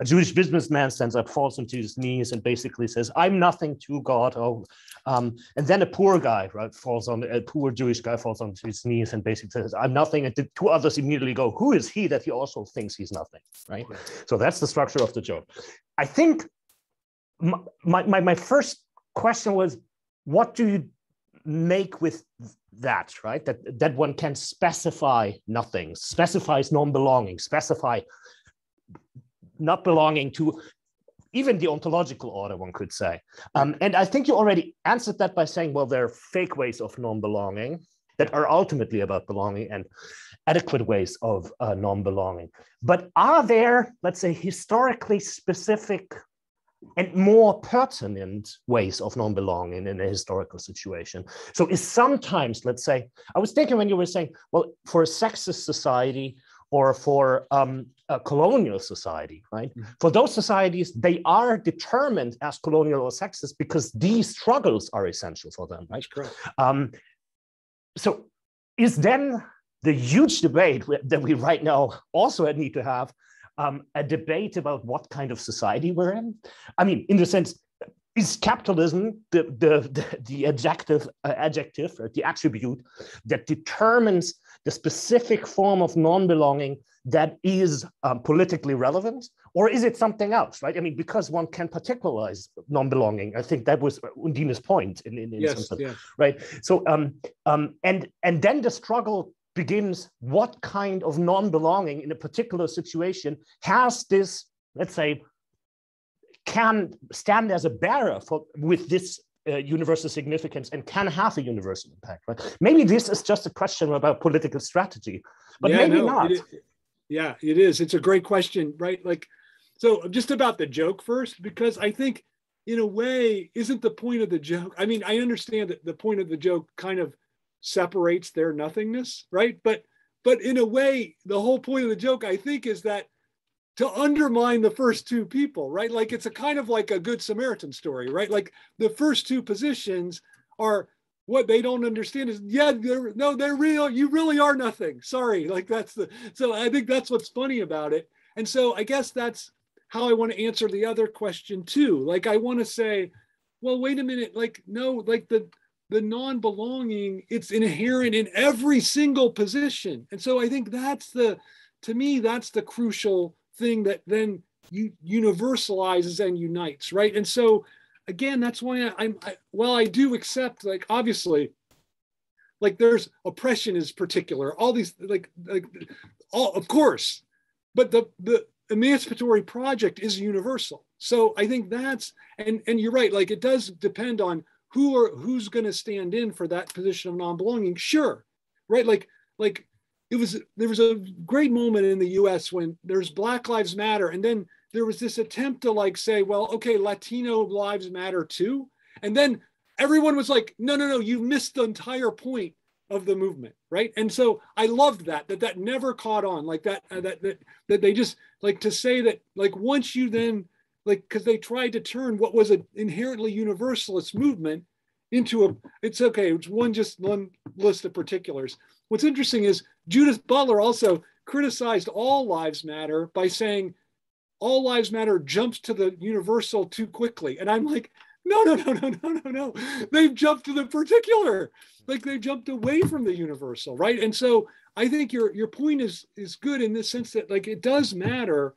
a Jewish businessman stands up, falls onto his knees, and basically says, "I'm nothing to God." Oh, um, and then a poor guy, right, falls on a poor Jewish guy falls onto his knees and basically says, "I'm nothing." And the two others immediately go, "Who is he that he also thinks he's nothing?" Right. So that's the structure of the joke. I think my my my first question was, what do you make with that right that that one can specify nothing specifies non-belonging specify not belonging to even the ontological order, one could say. Um, and I think you already answered that by saying, well, there are fake ways of non-belonging that are ultimately about belonging and adequate ways of uh, non-belonging. But are there, let's say, historically specific and more pertinent ways of non-belonging in a historical situation. So is sometimes, let's say, I was thinking when you were saying, well, for a sexist society or for um, a colonial society, right? Mm-hmm. For those societies, they are determined as colonial or sexist because these struggles are essential for them, right? Correct. Um, so is then the huge debate that we right now also need to have um, a debate about what kind of society we're in. I mean, in the sense, is capitalism the, the, the, the adjective, uh, adjective or the attribute that determines the specific form of non-belonging that is um, politically relevant? Or is it something else, right? I mean, because one can particularize non-belonging. I think that was Undina's point in, in, in yes, right? So, um, um, and, and then the struggle begins what kind of non-belonging in a particular situation has this, let's say, can stand as a barrier for with this uh, universal significance and can have a universal impact. Right? Maybe this is just a question about political strategy, but yeah, maybe no, not. It yeah, it is. It's a great question, right? Like, so just about the joke first, because I think in a way, isn't the point of the joke? I mean, I understand that the point of the joke kind of separates their nothingness, right? But but in a way, the whole point of the joke, I think, is that to undermine the first two people, right? Like it's a kind of like a good Samaritan story, right? Like the first two positions are what they don't understand is yeah they're no they're real you really are nothing sorry like that's the so i think that's what's funny about it and so i guess that's how i want to answer the other question too like i want to say well wait a minute like no like the the non-belonging it's inherent in every single position. And so i think that's the to me that's the crucial thing that then you universalizes and unites right? And so again that's why I, am well i do accept like obviously like there's oppression is particular all these like like all of course but the the emancipatory project is universal. So i think that's and and you're right like it does depend on who are who's going to stand in for that position of non-belonging? Sure right? Like like it was there was a great moment in the us when there's black lives matter and then there was this attempt to like say well okay latino lives matter too. And then everyone was like no no no you missed the entire point of the movement right? And so i loved that that that never caught on like that uh, that that that they just like to say that like once you then like because they tried to turn what was an inherently universalist movement into a it's okay it's one just one list of particulars. What's interesting is judith butler also criticized all lives matter by saying all lives matter jumps to the universal too quickly. And i'm like no no no no no no no. They've jumped to the particular. Like they jumped away from the universal right? And so i think your your point is is good in the sense that like it does matter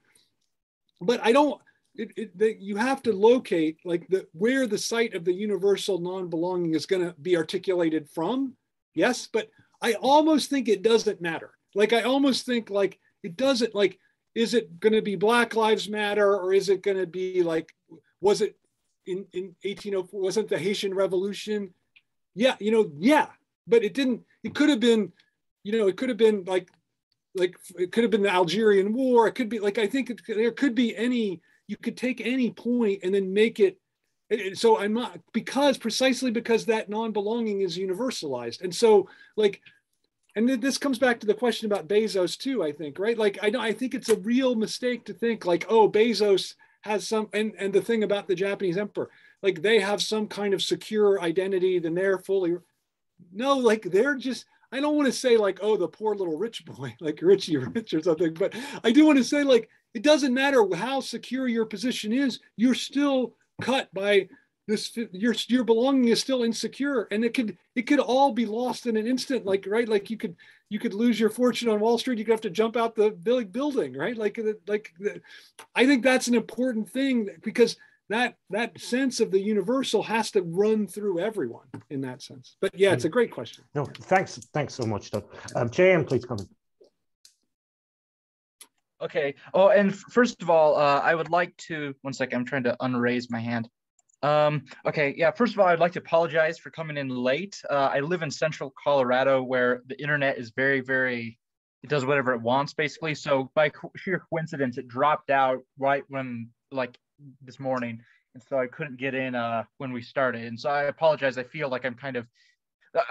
but i don't it, it, the, you have to locate like the where the site of the universal non-belonging is going to be articulated from. Yes but i almost think it doesn't matter. Like i almost think like it doesn't like is it going to be black lives matter or is it going to be like was it in in 1804 wasn't the haitian revolution? Yeah you know yeah but it didn't it could have been you know it could have been like like it could have been the algerian war it could be like i think it, there could be any you could take any point and then make it so i'm not because precisely because that non-belonging is universalized. And so like and this comes back to the question about bezos too i think right? Like i know i think it's a real mistake to think like oh bezos has some and and the thing about the japanese emperor like they have some kind of secure identity then they're fully no like they're just i don't want to say like oh the poor little rich boy *laughs* like richie rich or something but i do want to say like it doesn't matter how secure your position is, you're still cut by this your your belonging is still insecure and it could it could all be lost in an instant like right like you could you could lose your fortune on wall street you could have to jump out the building right? Like like i think that's an important thing because that that sense of the universal has to run through everyone in that sense. But yeah it's a great question. No thanks thanks so much doug. Um, jm please come Okay. Oh, and first of all, uh, I would like to, one second, I'm trying to unraise my hand. Um, okay, yeah, first of all, I'd like to apologize for coming in late. Uh, I live in central Colorado where the internet is very, very, it does whatever it wants basically. So by sheer coincidence, it dropped out right when, like this morning. And so I couldn't get in uh, when we started. And so I apologize. I feel like I'm kind of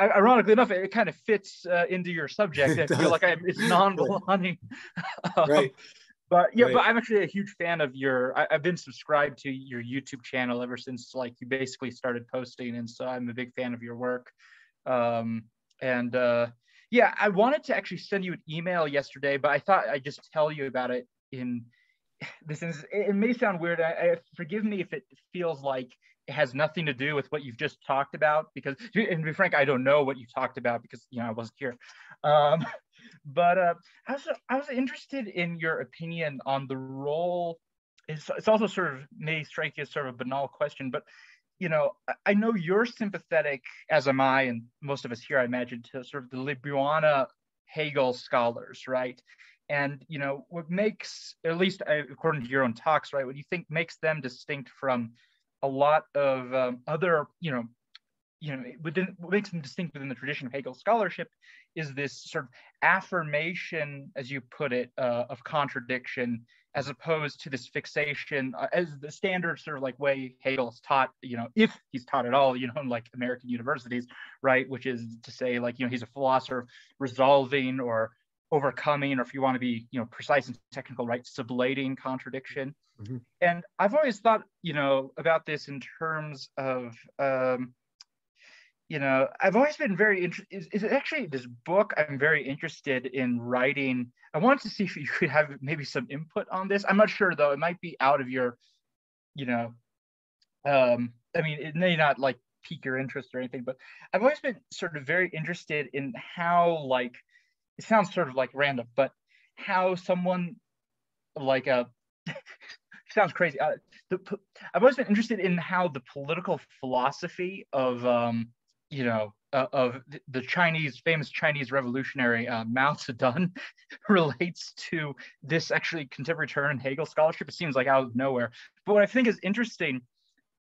ironically enough, it, kind of fits uh, into your subject. I feel like I'm, it's non-belonging. um, *laughs* right. *laughs* But yeah, right. but I'm actually a huge fan of your. I, have been subscribed to your YouTube channel ever since like you basically started posting, and so I'm a big fan of your work. Um, and uh, yeah, I wanted to actually send you an email yesterday, but I thought I'd just tell you about it in *sighs* this is it may sound weird I, I, forgive me if it feels like has nothing to do with what you've just talked about because and to be frank i don't know what you talked about because you know i wasn't here. Um, *laughs* but uh, I, was, I was interested in your opinion on the role. It's, it's also sort of may strike you as sort of a banal question but you know i know you're sympathetic as am i and most of us here i imagine to sort of the Ljubljana hegel scholars right? And you know what makes at least uh, according to your own talks right what you think makes them distinct from a lot of um, other you know you know within what makes them distinct within the tradition of hegel scholarship is this sort of affirmation as you put it uh, of contradiction as opposed to this fixation uh, as the standard sort of like way hegel is taught you know if he's taught at all you know in like american universities right? Which is to say like you know he's a philosopher resolving or overcoming, or if you want to be, you know, precise and technical, right, sublating contradiction. Mm-hmm. And I've always thought, you know, about this in terms of, um, you know, I've always been very interested. Is, is actually this book I'm very interested in writing? I wanted to see if you could have maybe some input on this. I'm not sure though. It might be out of your, you know, um, I mean, it may not like pique your interest or anything, but I've always been sort of very interested in how like it sounds sort of like random, but how someone like a *laughs* sounds crazy. Uh, the, I've always been interested in how the political philosophy of um, you know uh, of the Chinese famous Chinese revolutionary uh, Mao Zedong *laughs* relates to this actually contemporary turn in Hegel scholarship. It seems like out of nowhere. But what I think is interesting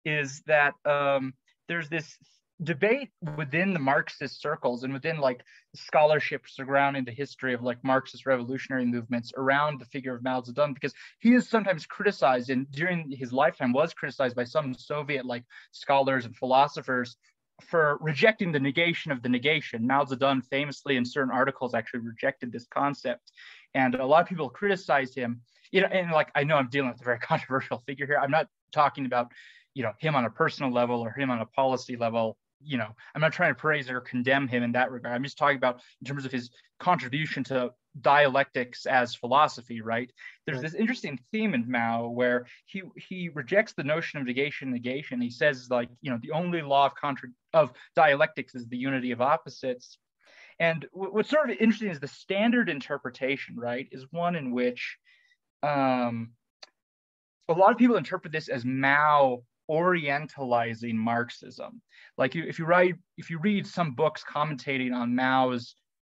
is that um, there's this debate within the Marxist circles and within like scholarship surrounding the history of like Marxist revolutionary movements around the figure of Mao Zedong because he is sometimes criticized and during his lifetime was criticized by some Soviet like scholars and philosophers for rejecting the negation of the negation. Mao Zedong famously in certain articles actually rejected this concept and a lot of people criticized him. You know, and like I know I'm dealing with a very *laughs* controversial figure here. I'm not talking about you know him on a personal level or him on a policy level you know, I'm not trying to praise or condemn him in that regard. I'm just talking about in terms of his contribution to dialectics as philosophy, right? There's this interesting theme in Mao where he he rejects the notion of negation negation. He says like, you know, the only law of contra- of dialectics is the unity of opposites. And w- what's sort of interesting is the standard interpretation, right, is one in which um, a lot of people interpret this as Mao orientalizing Marxism. Like you, if you write, if you read some books commentating on Mao's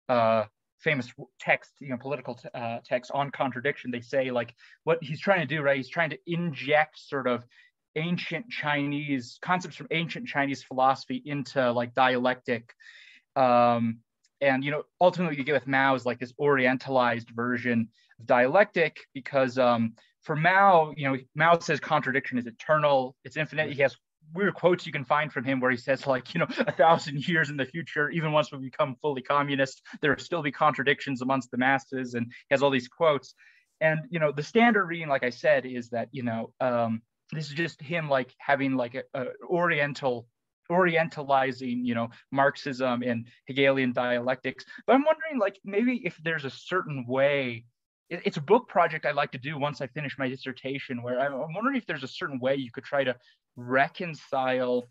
uh, famous text, you know, political uh, text on contradiction, they say like what he's trying to do, right? He's trying to inject sort of ancient Chinese concepts from ancient Chinese philosophy into like dialectic. Um, and you know, ultimately, you get with Mao is like this orientalized version of dialectic because um, for Mao, you know, Mao says contradiction is eternal, it's infinite. He has weird quotes you can find from him where he says like you know *laughs* a thousand years in the future even once we become fully communist there will still be contradictions amongst the masses. And he has all these quotes. And you know the standard reading like i said is that you know um, this is just him like having like a, a oriental orientalizing you know marxism and hegelian dialectics. But i'm wondering like maybe if there's a certain way it's a book project I'd like to do once I finish my dissertation, where I'm wondering if there's a certain way you could try to reconcile.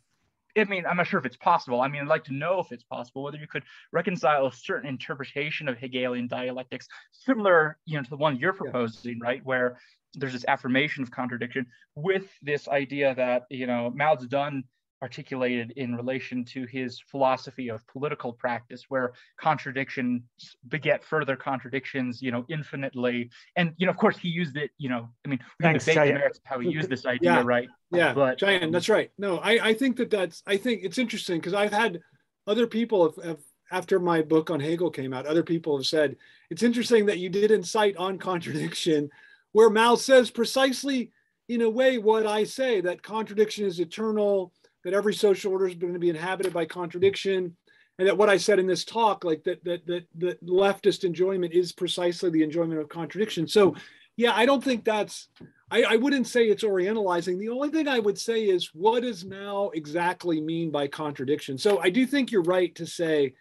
I mean, I'm not sure if it's possible. I mean, I'd like to know if it's possible whether you could reconcile a certain interpretation of Hegelian dialectics, similar, you know, to the one you're proposing, yeah. right, where there's this affirmation of contradiction with this idea that you know Mao Zedong articulated in relation to his philosophy of political practice, where contradictions beget further contradictions, you know, infinitely. And you know, of course, he used it. You know, I mean, we can debate the merits of how he used this idea, yeah. right? Yeah, but Cheyenne, that's right. No, I, I think that that's I think it's interesting because I've had other people have, have after my book on Hegel came out, other people have said it's interesting that you didn't cite on contradiction, where Mao says precisely in a way what I say that contradiction is eternal, that every social order is going to be inhabited by contradiction, and that what I said in this talk, like that that that that leftist enjoyment is precisely the enjoyment of contradiction. So, yeah, I don't think that's. I, I wouldn't say it's orientalizing. The only thing I would say is what does Mao exactly mean by contradiction? So I do think you're right to say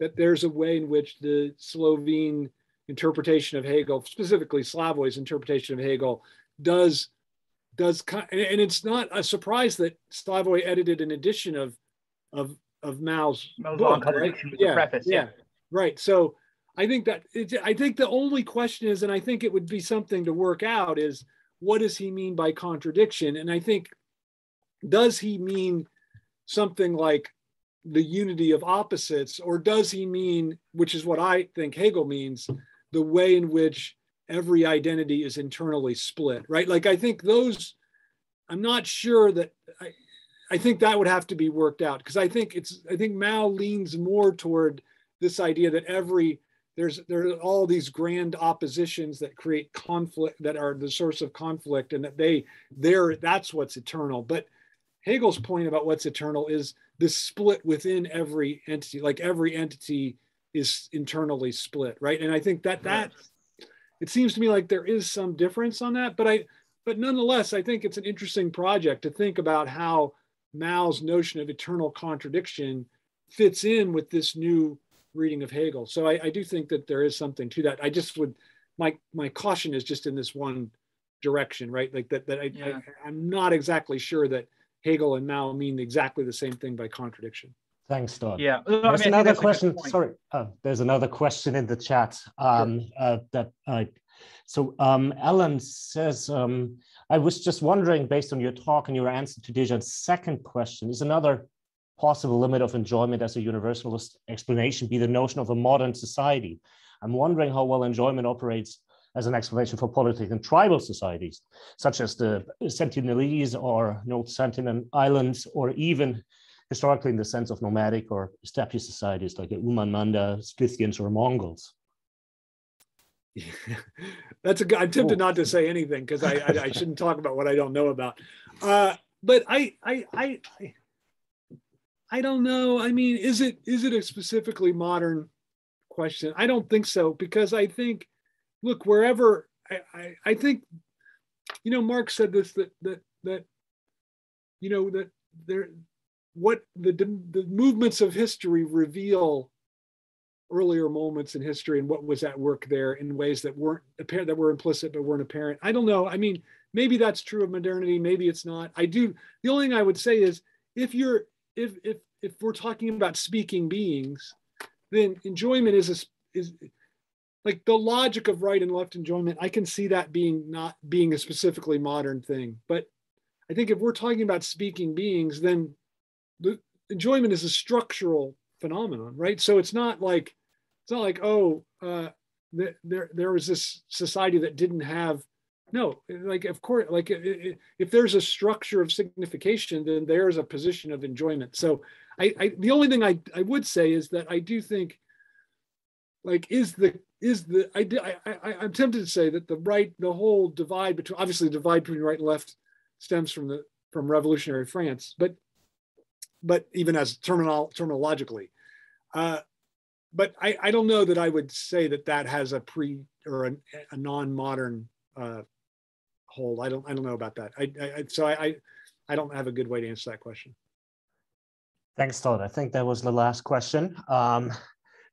that there's a way in which the Slovene interpretation of Hegel, specifically Slavoj's interpretation of Hegel, does does and it's not a surprise that Slavoj edited an edition of of of Mao's Mao's book, right? with the yeah, preface, yeah. right. So I think that it, I think the only question is, and I think it would be something to work out is what does he mean by contradiction? And I think does he mean something like the unity of opposites, or does he mean, which is what I think Hegel means, the way in which every identity is internally split, right? Like I think those, I'm not sure that I, I think that would have to be worked out because I think it's I think Mao leans more toward this idea that every there's there are all these grand oppositions that create conflict that are the source of conflict and that they they're that's what's eternal. But Hegel's point about what's eternal is the split within every entity, like every entity is internally split, right? And I think that that it seems to me like there is some difference on that, but I but nonetheless, I think it's an interesting project to think about how Mao's notion of eternal contradiction fits in with this new reading of Hegel. So I, I do think that there is something to that. I just would my my caution is just in this one direction, right? Like that that I, Yeah. I I'm not exactly sure that Hegel and Mao mean exactly the same thing by contradiction. Thanks, Don. Yeah. No, There's I think another that's a good question. Sorry, uh, there's another question in the chat. Um, uh, that uh, so um, Alan says, um, I was just wondering, based on your talk and your answer to Dejan's second question, is another possible limit of enjoyment as a universalist explanation be the notion of a modern society? I'm wondering how well enjoyment operates as an explanation for political and tribal societies, such as the Sentinelese or North Sentinel Islands, or even historically in the sense of nomadic or steppe societies like the Umman Manda, Scythians, or Mongols. *laughs* That's a good. I'm tempted Cool. not to say anything because I, I I shouldn't talk about what I don't know about. Uh, but I I I I- I don't know. I mean, is it is it a specifically modern question? I don't think so because I think, look, wherever I I, I think, you know, Mark said this that that that, you know that there, what the the movements of history reveal earlier moments in history and what was at work there in ways that weren't apparent that were implicit but weren't apparent. I don't know. I mean maybe that's true of modernity maybe it's not. I do the only thing i would say is if you're if if if we're talking about speaking beings then enjoyment is a is like the logic of right and left enjoyment i can see that being not being a specifically modern thing. But i think if we're talking about speaking beings then the enjoyment is a structural phenomenon right? So it's not like it's not like oh uh th- there there was this society that didn't have no like of course like i- i- if there's a structure of signification then there's a position of enjoyment. So i, I the only thing I, I would say is that i do think like is the is the I, I I i'm tempted to say that the right the whole divide between obviously the divide between right and left stems from the from revolutionary france but but even as terminal terminologically uh but I, I don't know that I would say that that has a pre or a, non-modern uh, hold. I don't I don't know about that. I, I so I, I I don't have a good way to answer that question. Thanks, Todd. I think that was the last question. Um,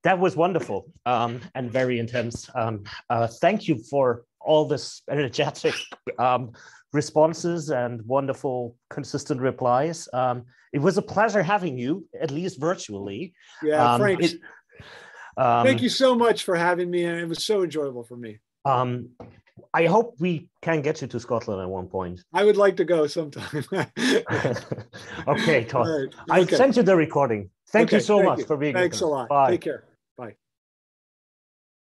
that was wonderful um, and very intense. Um, uh, thank you for all this energetic um, responses and wonderful, consistent replies. Um, it was a pleasure having you, at least virtually. Yeah, Um, Frank. it- um, thank you so much for having me, and it was so enjoyable for me. Um, I hope we can get you to Scotland at one point. I would like to go sometime. *laughs* *laughs* okay, Todd. Right. I Okay. sent you the recording. Thank you so thank much you. for being Thanks a lot. Bye. Take care.